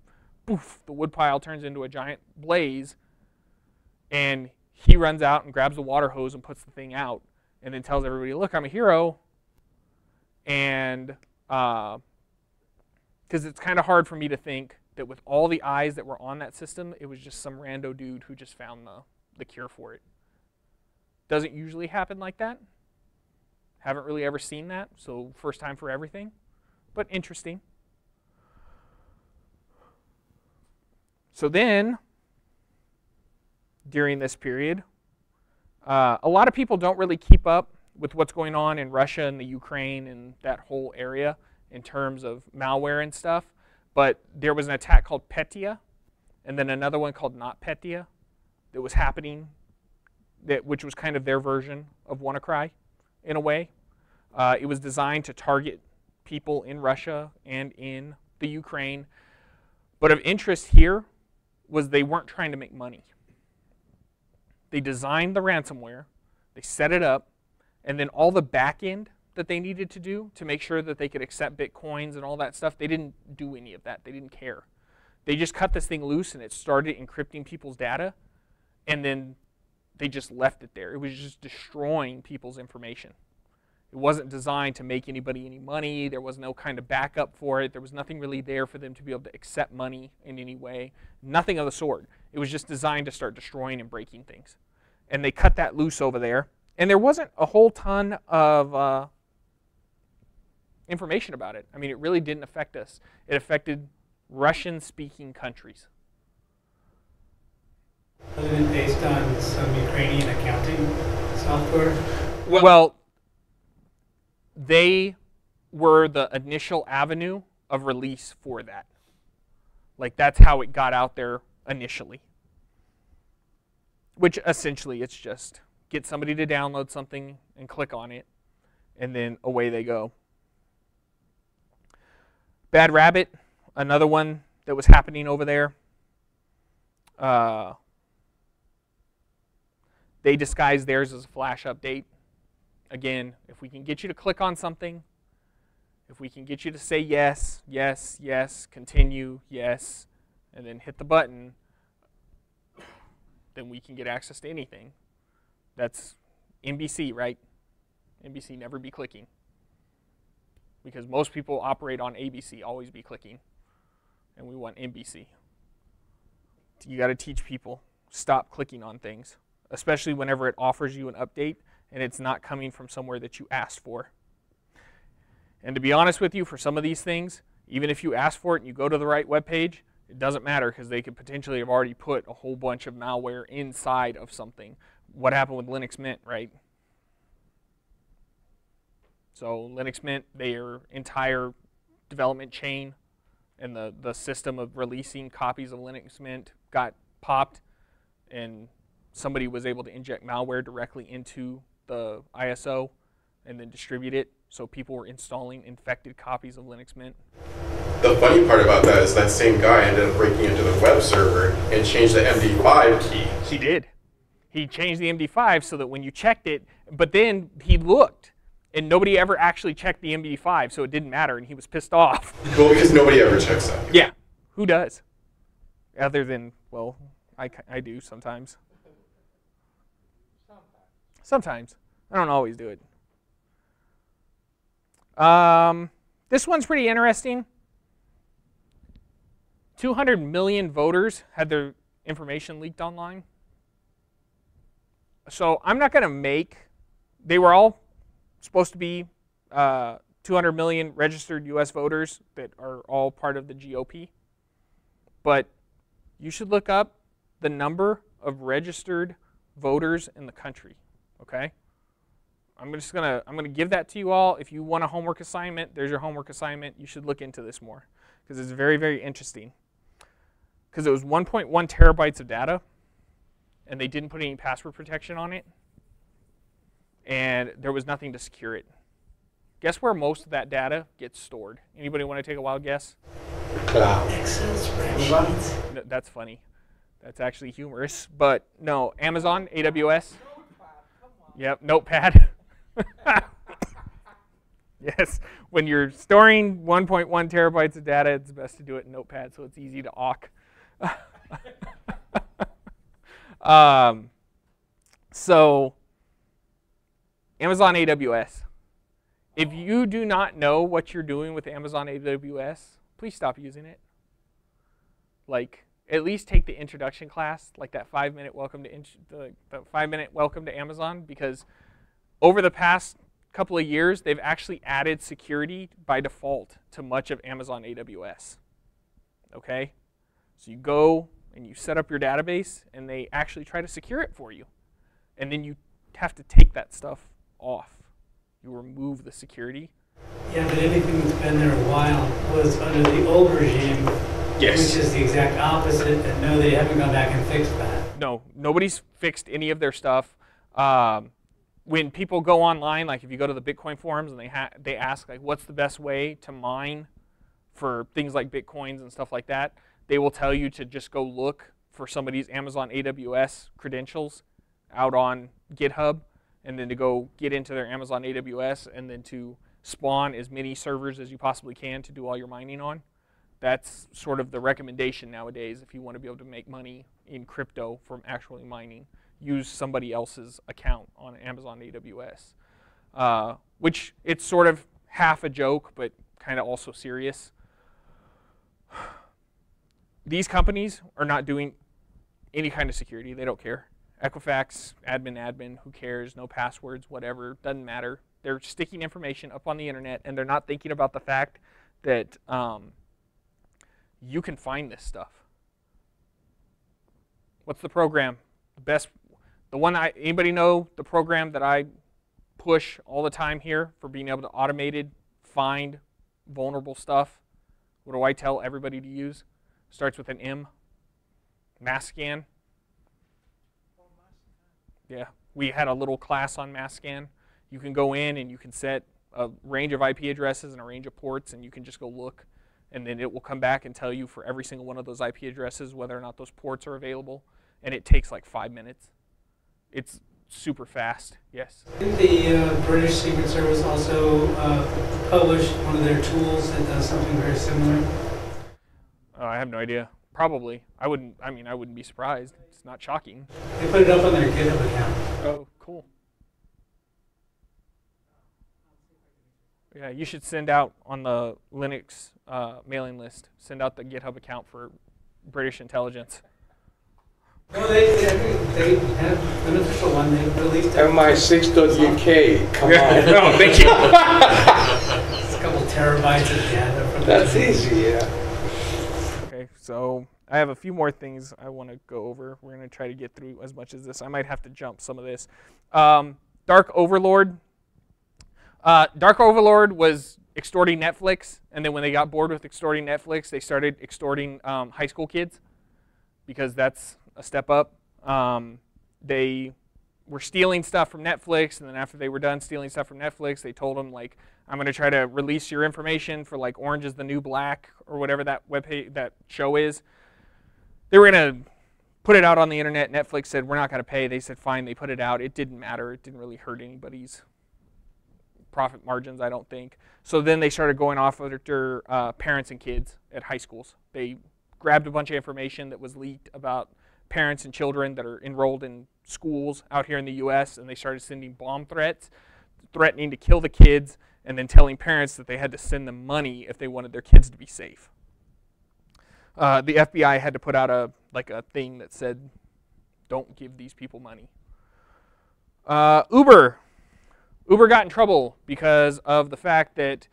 poof, the wood pile turns into a giant blaze, and he runs out and grabs the water hose and puts the thing out, and then tells everybody, "Look, I'm a hero." And because uh, it's kind of hard for me to think that with all the eyes that were on that system, it was just some rando dude who just found the, the cure for it. Doesn't usually happen like that. Haven't really ever seen that, so first time for everything, but interesting. So then, during this period, uh, a lot of people don't really keep up with what's going on in Russia and the Ukraine and that whole area in terms of malware and stuff. But there was an attack called Petya, and then another one called Not NotPetya that was happening, that which was kind of their version of WannaCry in a way. Uh, it was designed to target people in Russia and in the Ukraine. But of interest here was they weren't trying to make money. They designed the ransomware, they set it up, and then all the back end that they needed to do to make sure that they could accept bitcoins and all that stuff, they didn't do any of that. They didn't care. They just cut this thing loose and it started encrypting people's data, and then they just left it there. It was just destroying people's information. It wasn't designed to make anybody any money. There was no kind of backup for it. There was nothing really there for them to be able to accept money in any way. Nothing of the sort. It was just designed to start destroying and breaking things. And they cut that loose over there. And there wasn't a whole ton of uh, information about it. I mean, it really didn't affect us. It affected Russian speaking countries. Wasn't it based on some Ukrainian accounting software? Well, well, they were the initial avenue of release for that. Like, that's how it got out there initially. Which essentially it's just get somebody to download something and click on it, and then away they go. Bad Rabbit, another one that was happening over there. Uh, they disguise theirs as a flash update. Again, if we can get you to click on something, if we can get you to say yes, yes, yes, continue, yes, and then hit the button, then we can get access to anything. That's NBC, right? NBC never be clicking. Because most people operate on ABC, always be clicking. And we want NBC. You got to teach people stop clicking on things, especially whenever it offers you an update and it's not coming from somewhere that you asked for. And to be honest with you, for some of these things, even if you ask for it and you go to the right web page, it doesn't matter because they could potentially have already put a whole bunch of malware inside of something what happened with Linux Mint, right? So Linux Mint, their entire development chain and the, the system of releasing copies of Linux Mint got popped and somebody was able to inject malware directly into the ISO and then distribute it. So people were installing infected copies of Linux Mint. The funny part about that is that same guy ended up breaking into the web server and changed the MD5 key. He did he changed the MD5 so that when you checked it, but then he looked and nobody ever actually checked the MD5, so it didn't matter, and he was pissed off. <laughs> Well, because nobody ever checks that. Yeah, who does? Other than, well, I, I do sometimes. Sometimes. I don't always do it. Um, this one's pretty interesting. 200 million voters had their information leaked online so I'm not going to make, they were all supposed to be uh, 200 million registered US voters that are all part of the GOP. But you should look up the number of registered voters in the country, okay? I'm just gonna I'm gonna give that to you all. If you want a homework assignment, there's your homework assignment. You should look into this more because it's very very interesting. Because it was 1.1 terabytes of data and they didn't put any password protection on it, and there was nothing to secure it. Guess where most of that data gets stored? Anybody want to take a wild guess? cloud. Excel spreadsheets. Th- That's funny. That's actually humorous. But no, Amazon, AWS. Yep, Notepad. <laughs> yes, when you're storing 1.1 terabytes of data, it's best to do it in Notepad so it's easy to awk. <laughs> um, so, Amazon AWS. If you do not know what you're doing with Amazon AWS, please stop using it like at least take the introduction class, like that five minute welcome to the, the five minute welcome to Amazon, because over the past couple of years, they've actually added security by default to much of Amazon AWS. Okay, so you go and you set up your database, and they actually try to secure it for you, and then you have to take that stuff off. You remove the security. Yeah, but anything that's been there a while was under the old regime, which is the exact opposite, and no, they haven't gone back and fixed that. no, nobody's fixed any of their stuff. Um, when people go online, like if you go to the Bitcoin forums and they ha- they ask like, what's the best way to mine for things like bitcoins and stuff like that, they will tell you to just go look for somebody's Amazon AWS credentials out on GitHub, and then to go get into their Amazon AWS, and then to spawn as many servers as you possibly can to do all your mining on. That's sort of the recommendation nowadays if you want to be able to make money in crypto from actually mining. Use somebody else's account on amazon aws uh, which it's sort of half a joke but kind of also serious these companies are not doing any kind of security they don't care equifax admin admin who cares no passwords whatever doesn't matter they're sticking information up on the internet and they're not thinking about the fact that um, you can find this stuff. What's the program? The best, the one I anybody know the program that I push all the time here for being able to automated find vulnerable stuff. What do I tell everybody to use? Starts with an M. Masscan. Yeah, we had a little class on Masscan. You can go in and you can set a range of IP addresses and a range of ports, and you can just go look and then it will come back and tell you for every single one of those IP addresses whether or not those ports are available, and it takes like five minutes. It's super fast. Yes. Didn't the uh, British Secret Service also uh, publish one of their tools that does something very similar? Uh, I have no idea. Probably. I wouldn't. I mean, I wouldn't be surprised. It's not shocking. They put it up on their GitHub account. Oh, cool. Yeah, you should send out on the Linux uh, mailing list. Send out the GitHub account for British intelligence. No, they, they, they have an official one. They released it. mi6.uk, come <laughs> on. no, thank you. <laughs> It's a couple terabytes of data from That's the easy, yeah. So I have a few more things I want to go over. We're going to try to get through as much as this. I might have to jump some of this. Um, Dark Overlord. Uh, Dark Overlord was extorting Netflix, and then when they got bored with extorting Netflix, they started extorting um, high school kids because that's a step up. Um, they were stealing stuff from Netflix, and then after they were done stealing stuff from Netflix, they told them like, "I'm going to try to release your information for like Orange is the New Black or whatever that web page, that show is." They were going to put it out on the internet. Netflix said, "We're not going to pay." They said, "Fine." They put it out. It didn't matter. It didn't really hurt anybody's profit margins, I don't think. So then they started going off after uh, parents and kids at high schools. They grabbed a bunch of information that was leaked about parents and children that are enrolled in schools out here in the U.S. and they started sending bomb threats, threatening to kill the kids, and then telling parents that they had to send them money if they wanted their kids to be safe. Uh, the FBI had to put out a like a thing that said, "Don't give these people money." Uh, Uber Uber got in trouble because of the fact that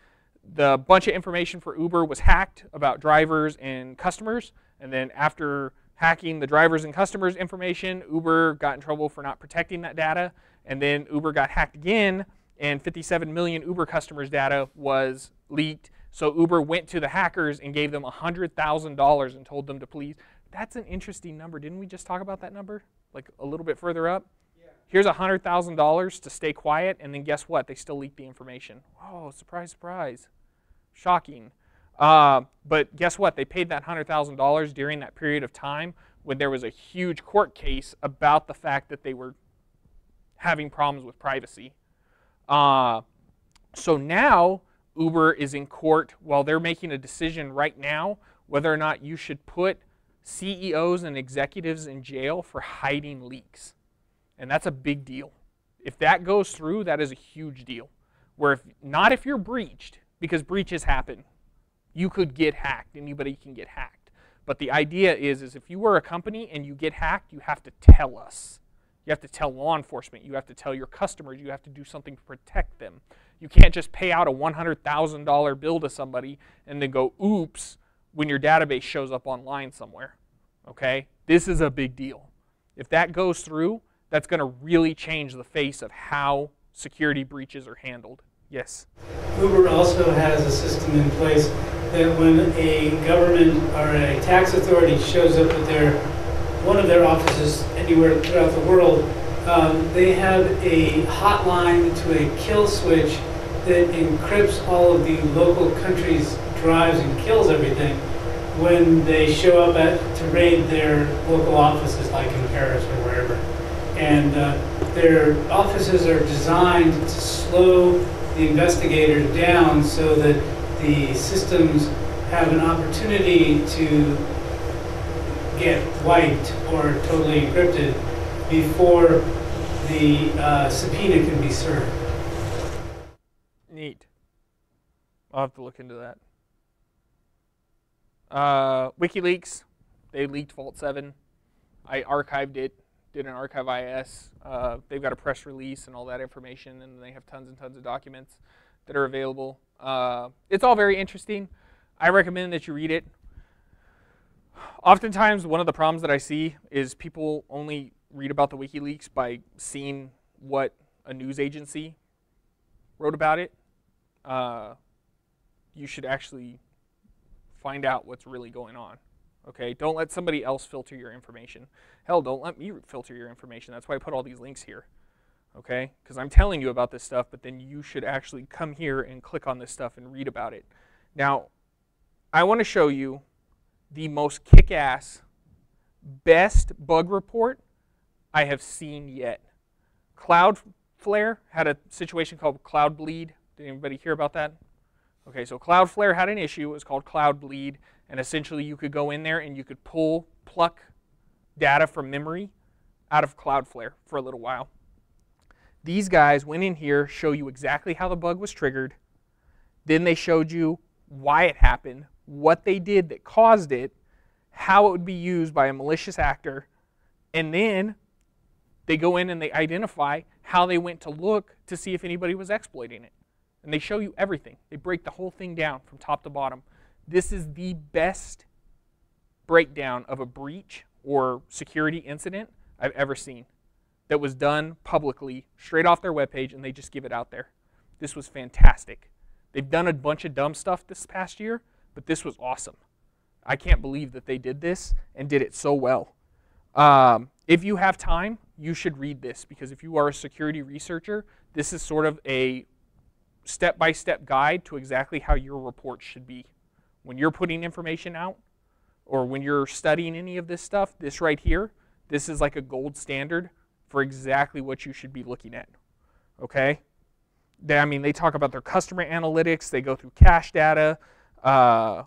the bunch of information for Uber was hacked about drivers and customers. And then after hacking the drivers and customers' information, Uber got in trouble for not protecting that data. And then Uber got hacked again, and 57 million Uber customers' data was leaked. So Uber went to the hackers and gave them $100,000 and told them to please. That's an interesting number. Didn't we just talk about that number? Like a little bit further up? Yeah. here's $100,000 to stay quiet, and then guess what? They still leak the information. Oh, surprise, surprise. Shocking. Uh, but guess what? They paid that $100,000 during that period of time when there was a huge court case about the fact that they were having problems with privacy. Uh, so now Uber is in court while they're making a decision right now whether or not you should put CEOs and executives in jail for hiding leaks. And that's a big deal. If that goes through, that is a huge deal. Where if not if you're breached, because breaches happen. You could get hacked. Anybody can get hacked. But the idea is, is if you were a company and you get hacked, you have to tell us. You have to tell law enforcement. You have to tell your customers. You have to do something to protect them. You can't just pay out a $100,000 bill to somebody and then go, oops, when your database shows up online somewhere. Okay? This is a big deal. If that goes through, that's going to really change the face of how security breaches are handled. Yes? Uber also has a system in place that when a government or a tax authority shows up with their one of their offices anywhere throughout the world, um, they have a hotline to a kill switch that encrypts all of the local countries' drives and kills everything when they show up at to raid their local offices, like in Paris or wherever. And uh, their offices are designed to slow the investigators down so that the systems have an opportunity to get wiped or totally encrypted before the uh, subpoena can be served. Neat. I'll have to look into that. Uh, WikiLeaks, they leaked Vault 7. I archived it, did an archive IS. Uh, they've got a press release and all that information, and they have tons and tons of documents that are available. Uh, it's all very interesting. I recommend that you read it. Oftentimes, one of the problems that I see is people only read about the WikiLeaks by seeing what a news agency wrote about it. Uh, you should actually find out what's really going on. Okay, don't let somebody else filter your information. Hell, don't let me filter your information. That's why I put all these links here. Okay, because I'm telling you about this stuff, but then you should actually come here and click on this stuff and read about it. Now, I want to show you the most kick-ass, best bug report I have seen yet. Cloudflare had a situation called Cloud Bleed. Did anybody hear about that? Okay, so Cloudflare had an issue. It was called Cloud Bleed, and essentially you could go in there and you could pull, pluck data from memory out of Cloudflare for a little while. These guys went in here, show you exactly how the bug was triggered. Then they showed you why it happened, what they did that caused it, how it would be used by a malicious actor, and then they go in and they identify how they went to look to see if anybody was exploiting it. And they show you everything. They break the whole thing down from top to bottom. This is the best breakdown of a breach or security incident I've ever seen that was done publicly straight off their webpage and they just give it out there. This was fantastic. They've done a bunch of dumb stuff this past year, but this was awesome. I can't believe that they did this and did it so well. Um, if you have time, you should read this because if you are a security researcher, this is sort of a step-by-step -step guide to exactly how your report should be. When you're putting information out or when you're studying any of this stuff, this right here, this is like a gold standard for exactly what you should be looking at. Okay? They, I mean, they talk about their customer analytics. They go through cache data. Uh,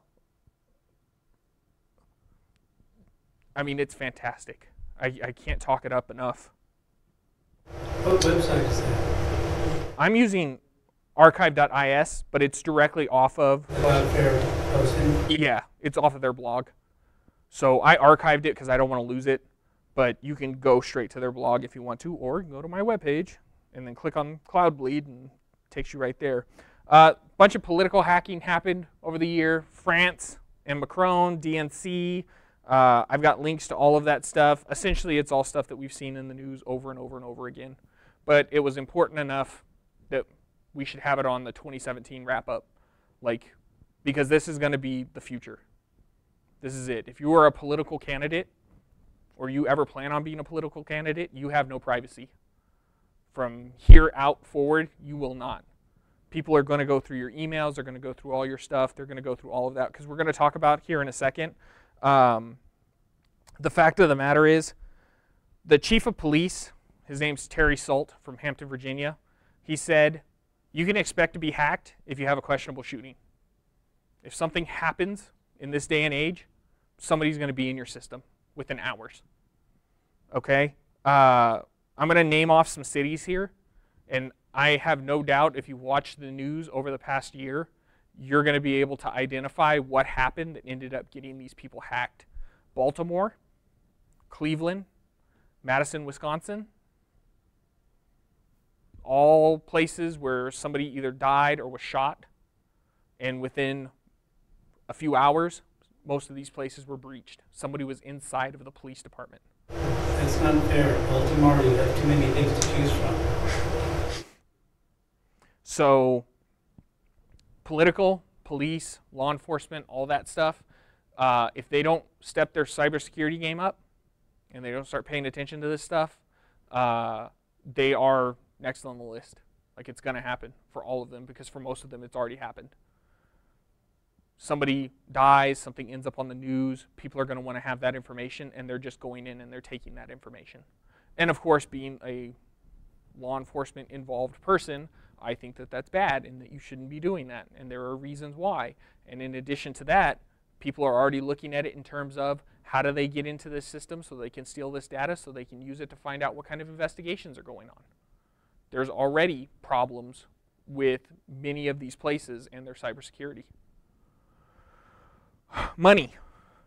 I mean, it's fantastic. I, I can't talk it up enough. What website is that? I'm using archive.is, but it's directly off of Cloudflare posting. Yeah, it's off of their blog. So I archived it because I don't want to lose it, but you can go straight to their blog if you want to, or go to my webpage and then click on Cloud Bleed and it takes you right there. A uh, bunch of political hacking happened over the year. France and Macron, DNC. Uh, I've got links to all of that stuff. Essentially, it's all stuff that we've seen in the news over and over and over again. But it was important enough that we should have it on the 2017 wrap up. Like, because this is going to be the future. This is it. If you are a political candidate, or you ever plan on being a political candidate, you have no privacy. From here out forward, you will not. People are going to go through your emails. They're going to go through all your stuff. They're going to go through all of that because we're going to talk about here in a second. Um, the fact of the matter is, the chief of police, his name's Terry Sult from Hampton, Virginia. He said, "You can expect to be hacked if you have a questionable shooting. If something happens in this day and age, somebody's going to be in your system within hours." Okay. Uh, I'm going to name off some cities here, and I have no doubt if you watch the news over the past year, you're going to be able to identify what happened that ended up getting these people hacked. Baltimore, Cleveland, Madison, Wisconsin, all places where somebody either died or was shot, and within a few hours, most of these places were breached. Somebody was inside of the police department. That's not fair. Baltimore, you have too many things to choose from. So, political, police, law enforcement, all that stuff, uh, if they don't step their cybersecurity game up and they don't start paying attention to this stuff, uh, they are next on the list. Like it's going to happen for all of them because for most of them it's already happened. Somebody dies, something ends up on the news, people are going to want to have that information and they're just going in and they're taking that information. And of course, being a law enforcement involved person, I think that that's bad and that you shouldn't be doing that. And there are reasons why. And in addition to that, people are already looking at it in terms of how do they get into this system so they can steal this data so they can use it to find out what kind of investigations are going on. There's already problems with many of these places and their cybersecurity. <sighs> Money.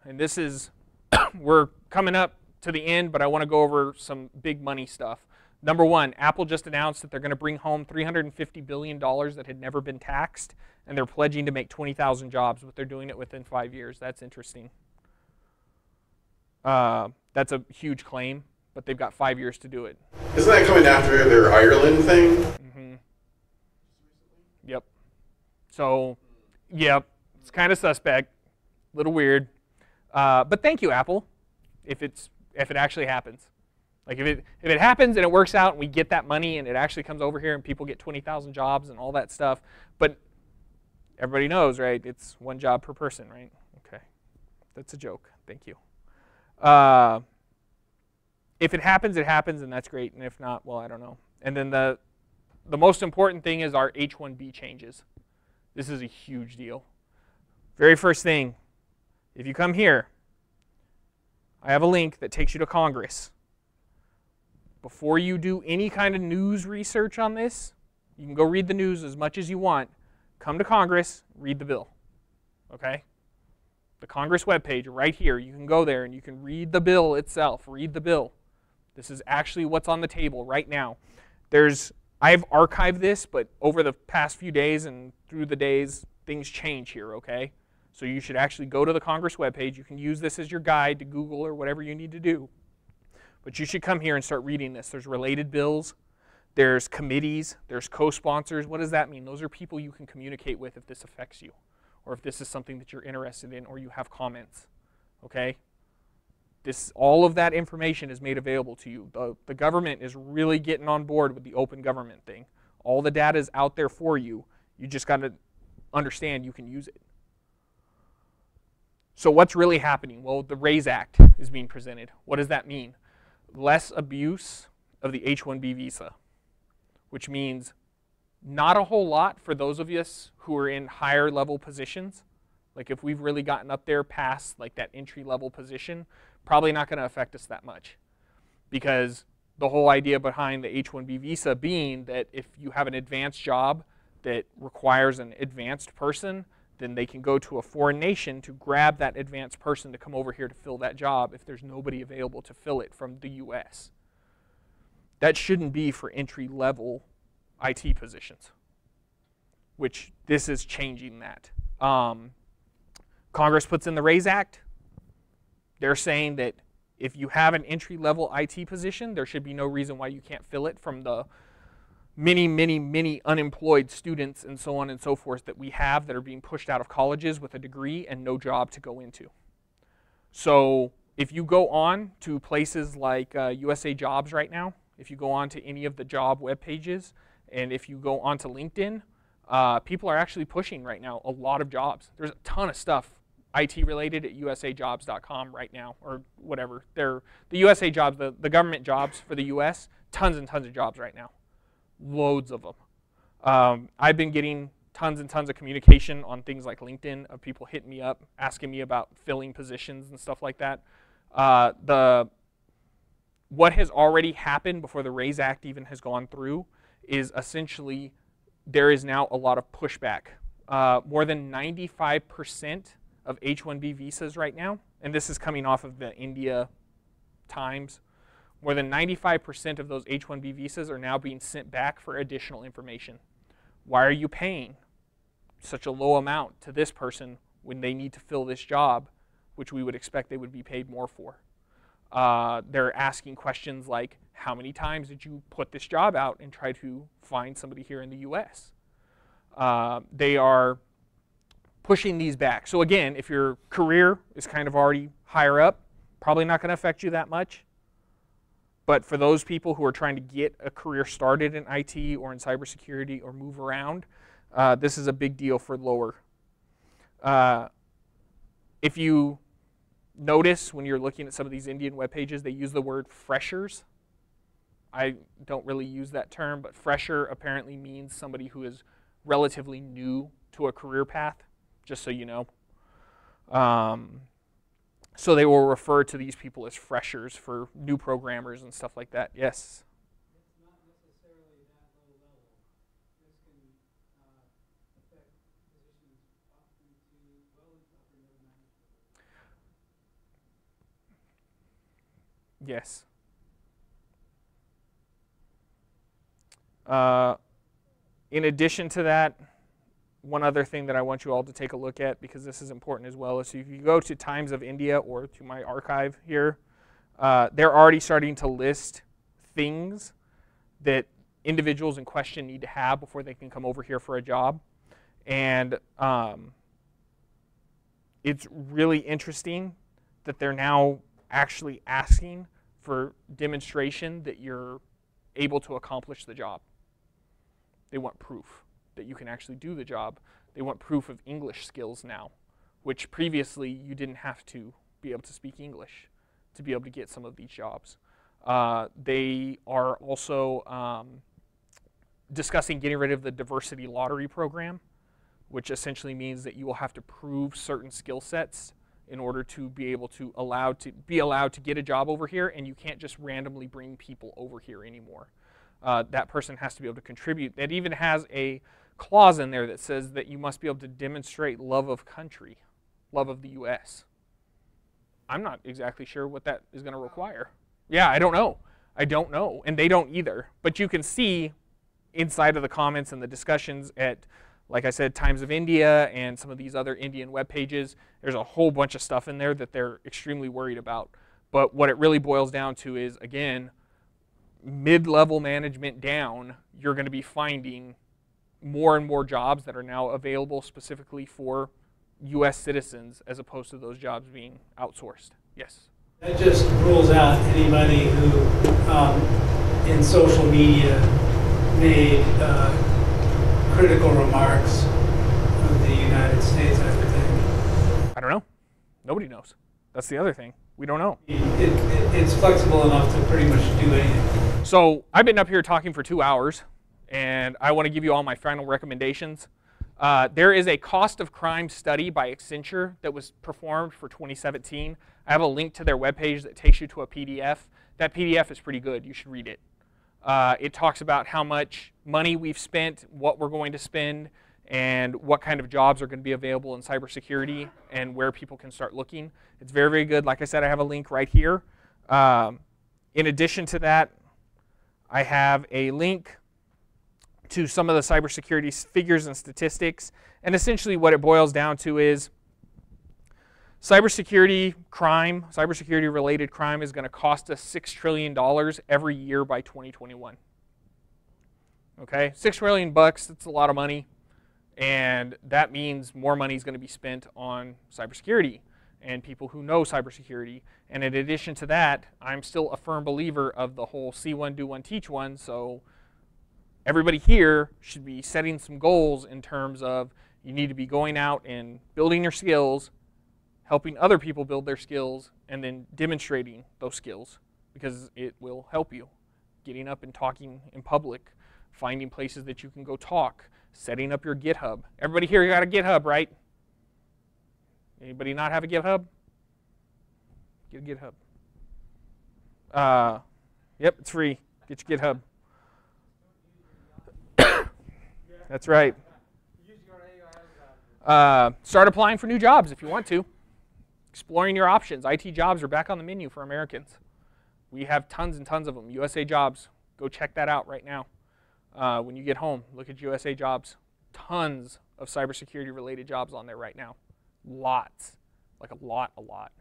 And this is, <coughs> we're coming up to the end, but I want to go over some big money stuff. Number one, Apple just announced that they're going to bring home $350 billion that had never been taxed, and they're pledging to make 20,000 jobs, but they're doing it within five years. That's interesting. Uh, that's a huge claim, but they've got five years to do it. Isn't that coming after their Ireland thing? Mm-hmm. Yep. So, yep, it's kind of suspect, a little weird, uh, but thank you, Apple, if it's if it actually happens. Like if it if it happens and it works out and we get that money and it actually comes over here and people get twenty thousand jobs and all that stuff, but everybody knows, right? It's one job per person, right? Okay, that's a joke. Thank you. Uh, if it happens, it happens, and that's great. And if not, well, I don't know. And then the the most important thing is our H-1B changes. This is a huge deal. Very first thing, if you come here, I have a link that takes you to Congress. Before you do any kind of news research on this, you can go read the news as much as you want. Come to Congress, read the bill. Okay? The Congress webpage right here. You can go there and you can read the bill itself. Read the bill. This is actually what's on the table right now. There's I've archived this, but over the past few days and through the days, things change here, okay? So you should actually go to the Congress webpage. You can use this as your guide to Google or whatever you need to do. But you should come here and start reading this. There's related bills, there's committees, there's co-sponsors. What does that mean? Those are people you can communicate with if this affects you or if this is something that you're interested in or you have comments. Okay? This, all of that information is made available to you. The, the government is really getting on board with the open government thing. All the data is out there for you. You just got to understand you can use it. So what's really happening? Well, the RAISE Act is being presented. What does that mean? Less abuse of the H-1B visa, which means not a whole lot for those of us who are in higher level positions. Like if we've really gotten up there past like that entry level position, probably not going to affect us that much. Because the whole idea behind the H-1B visa being that if you have an advanced job that requires an advanced person, then they can go to a foreign nation to grab that advanced person to come over here to fill that job if there's nobody available to fill it from the US. That shouldn't be for entry level IT positions, which this is changing that. Um, Congress puts in the RAISE Act. They're saying that if you have an entry level IT position, there should be no reason why you can't fill it from the many, many, many unemployed students and so on and so forth that we have that are being pushed out of colleges with a degree and no job to go into. So if you go on to places like uh, USA Jobs right now, if you go on to any of the job web pages, and if you go onto LinkedIn, uh, people are actually pushing right now a lot of jobs. There's a ton of stuff IT related at usajobs.com right now, or whatever. They're, the USA jobs, the, the government jobs for the US, tons and tons of jobs right now. Loads of them. Um, I've been getting tons and tons of communication on things like LinkedIn of people hitting me up, asking me about filling positions and stuff like that. Uh, the what has already happened before the RAISE Act even has gone through is essentially there is now a lot of pushback. Uh, more than 95% of H-1B visas right now, and this is coming off of the India Times, more than 95% of those H-1B visas are now being sent back for additional information. Why are you paying such a low amount to this person when they need to fill this job, which we would expect they would be paid more for? Uh, they're asking questions like, how many times did you put this job out and try to find somebody here in the US? Uh, they are pushing these back. So again, if your career is kind of already higher up, probably not going to affect you that much. But for those people who are trying to get a career started in IT or in cybersecurity or move around, uh, this is a big deal for lower. Uh, if you notice when you're looking at some of these Indian web pages, they use the word freshers. I don't really use that term, but fresher apparently means somebody who is relatively new to a career path, just so you know. Um, so they will refer to these people as freshers for new programmers and stuff like that. Yes? Yes. Uh, in addition to that, one other thing that I want you all to take a look at because this is important as well is if you go to Times of India or to my archive here, uh, they're already starting to list things that individuals in question need to have before they can come over here for a job. And um, it's really interesting that they're now actually asking for demonstration that you're able to accomplish the job. They want proof that you can actually do the job. They want proof of English skills now, which previously you didn't have to be able to speak English to be able to get some of these jobs. Uh, they are also um, discussing getting rid of the diversity lottery program, which essentially means that you will have to prove certain skill sets in order to be able to allow to be allowed to get a job over here, and you can't just randomly bring people over here anymore. Uh, that person has to be able to contribute. That even has a clause in there that says that you must be able to demonstrate love of country, love of the U.S. I'm not exactly sure what that is going to require. Yeah, I don't know. I don't know, and they don't either. But you can see inside of the comments and the discussions at like I said, Times of India and some of these other Indian web pages, there's a whole bunch of stuff in there that they're extremely worried about. But what it really boils down to is, again, mid-level management down, you're going to be finding more and more jobs that are now available specifically for U.S. citizens as opposed to those jobs being outsourced. Yes? That just rules out anybody who, um, in social media, made uh, critical remarks of the United States, I would think. I don't know. Nobody knows. That's the other thing. We don't know. It, it, it's flexible enough to pretty much do anything. So I've been up here talking for two hours, and I want to give you all my final recommendations. Uh, there is a cost of crime study by Accenture that was performed for 2017. I have a link to their webpage that takes you to a PDF. That PDF is pretty good. You should read it. Uh, it talks about how much money we've spent, what we're going to spend, and what kind of jobs are going to be available in cybersecurity and where people can start looking. It's very, very good. Like I said, I have a link right here. Um, in addition to that, I have a link to some of the cybersecurity figures and statistics. And essentially what it boils down to is Cybersecurity crime, cybersecurity related crime is going to cost us $6 trillion every year by 2021. Okay, 6 trillion bucks, that's a lot of money. And that means more money is going to be spent on cybersecurity and people who know cybersecurity. And in addition to that, I'm still a firm believer of the whole see one, do one, teach one. So everybody here should be setting some goals in terms of you need to be going out and building your skills, helping other people build their skills, and then demonstrating those skills because it will help you. Getting up and talking in public, finding places that you can go talk, setting up your GitHub. Everybody here got a GitHub, right? Anybody not have a GitHub? Get a GitHub. Uh, yep, it's free. Get your GitHub. That's right. Uh, start applying for new jobs if you want to. Exploring your options. IT jobs are back on the menu for Americans. We have tons and tons of them. USA Jobs. Go check that out right now. Uh, when you get home, look at USA Jobs. Tons of cybersecurity related jobs on there right now. Lots. Like a lot, a lot.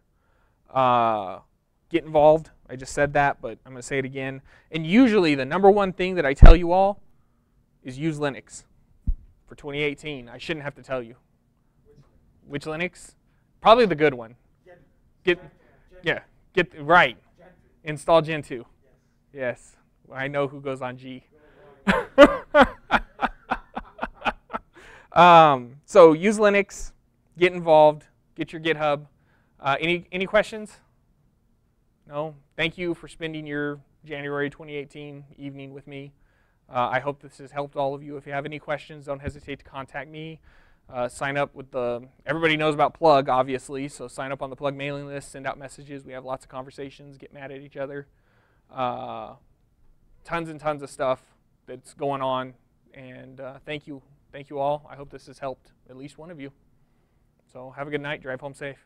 Uh, get involved. I just said that, but I'm going to say it again. And usually, the number one thing that I tell you all is use Linux for 2018. I shouldn't have to tell you. Which Linux? Probably the good one. Get, yeah, get right. Install Gentoo. Yes, I know who goes on G. <laughs> um, so use Linux, get involved, get your GitHub. Uh, any any questions? No. Thank you for spending your January 2018 evening with me. Uh, I hope this has helped all of you. If you have any questions, don't hesitate to contact me. Uh, sign up with the, everybody knows about Plug, obviously, so sign up on the Plug mailing list, send out messages. We have lots of conversations, get mad at each other. Uh, tons and tons of stuff that's going on, and uh, thank you. Thank you all. I hope this has helped at least one of you. So have a good night. Drive home safe.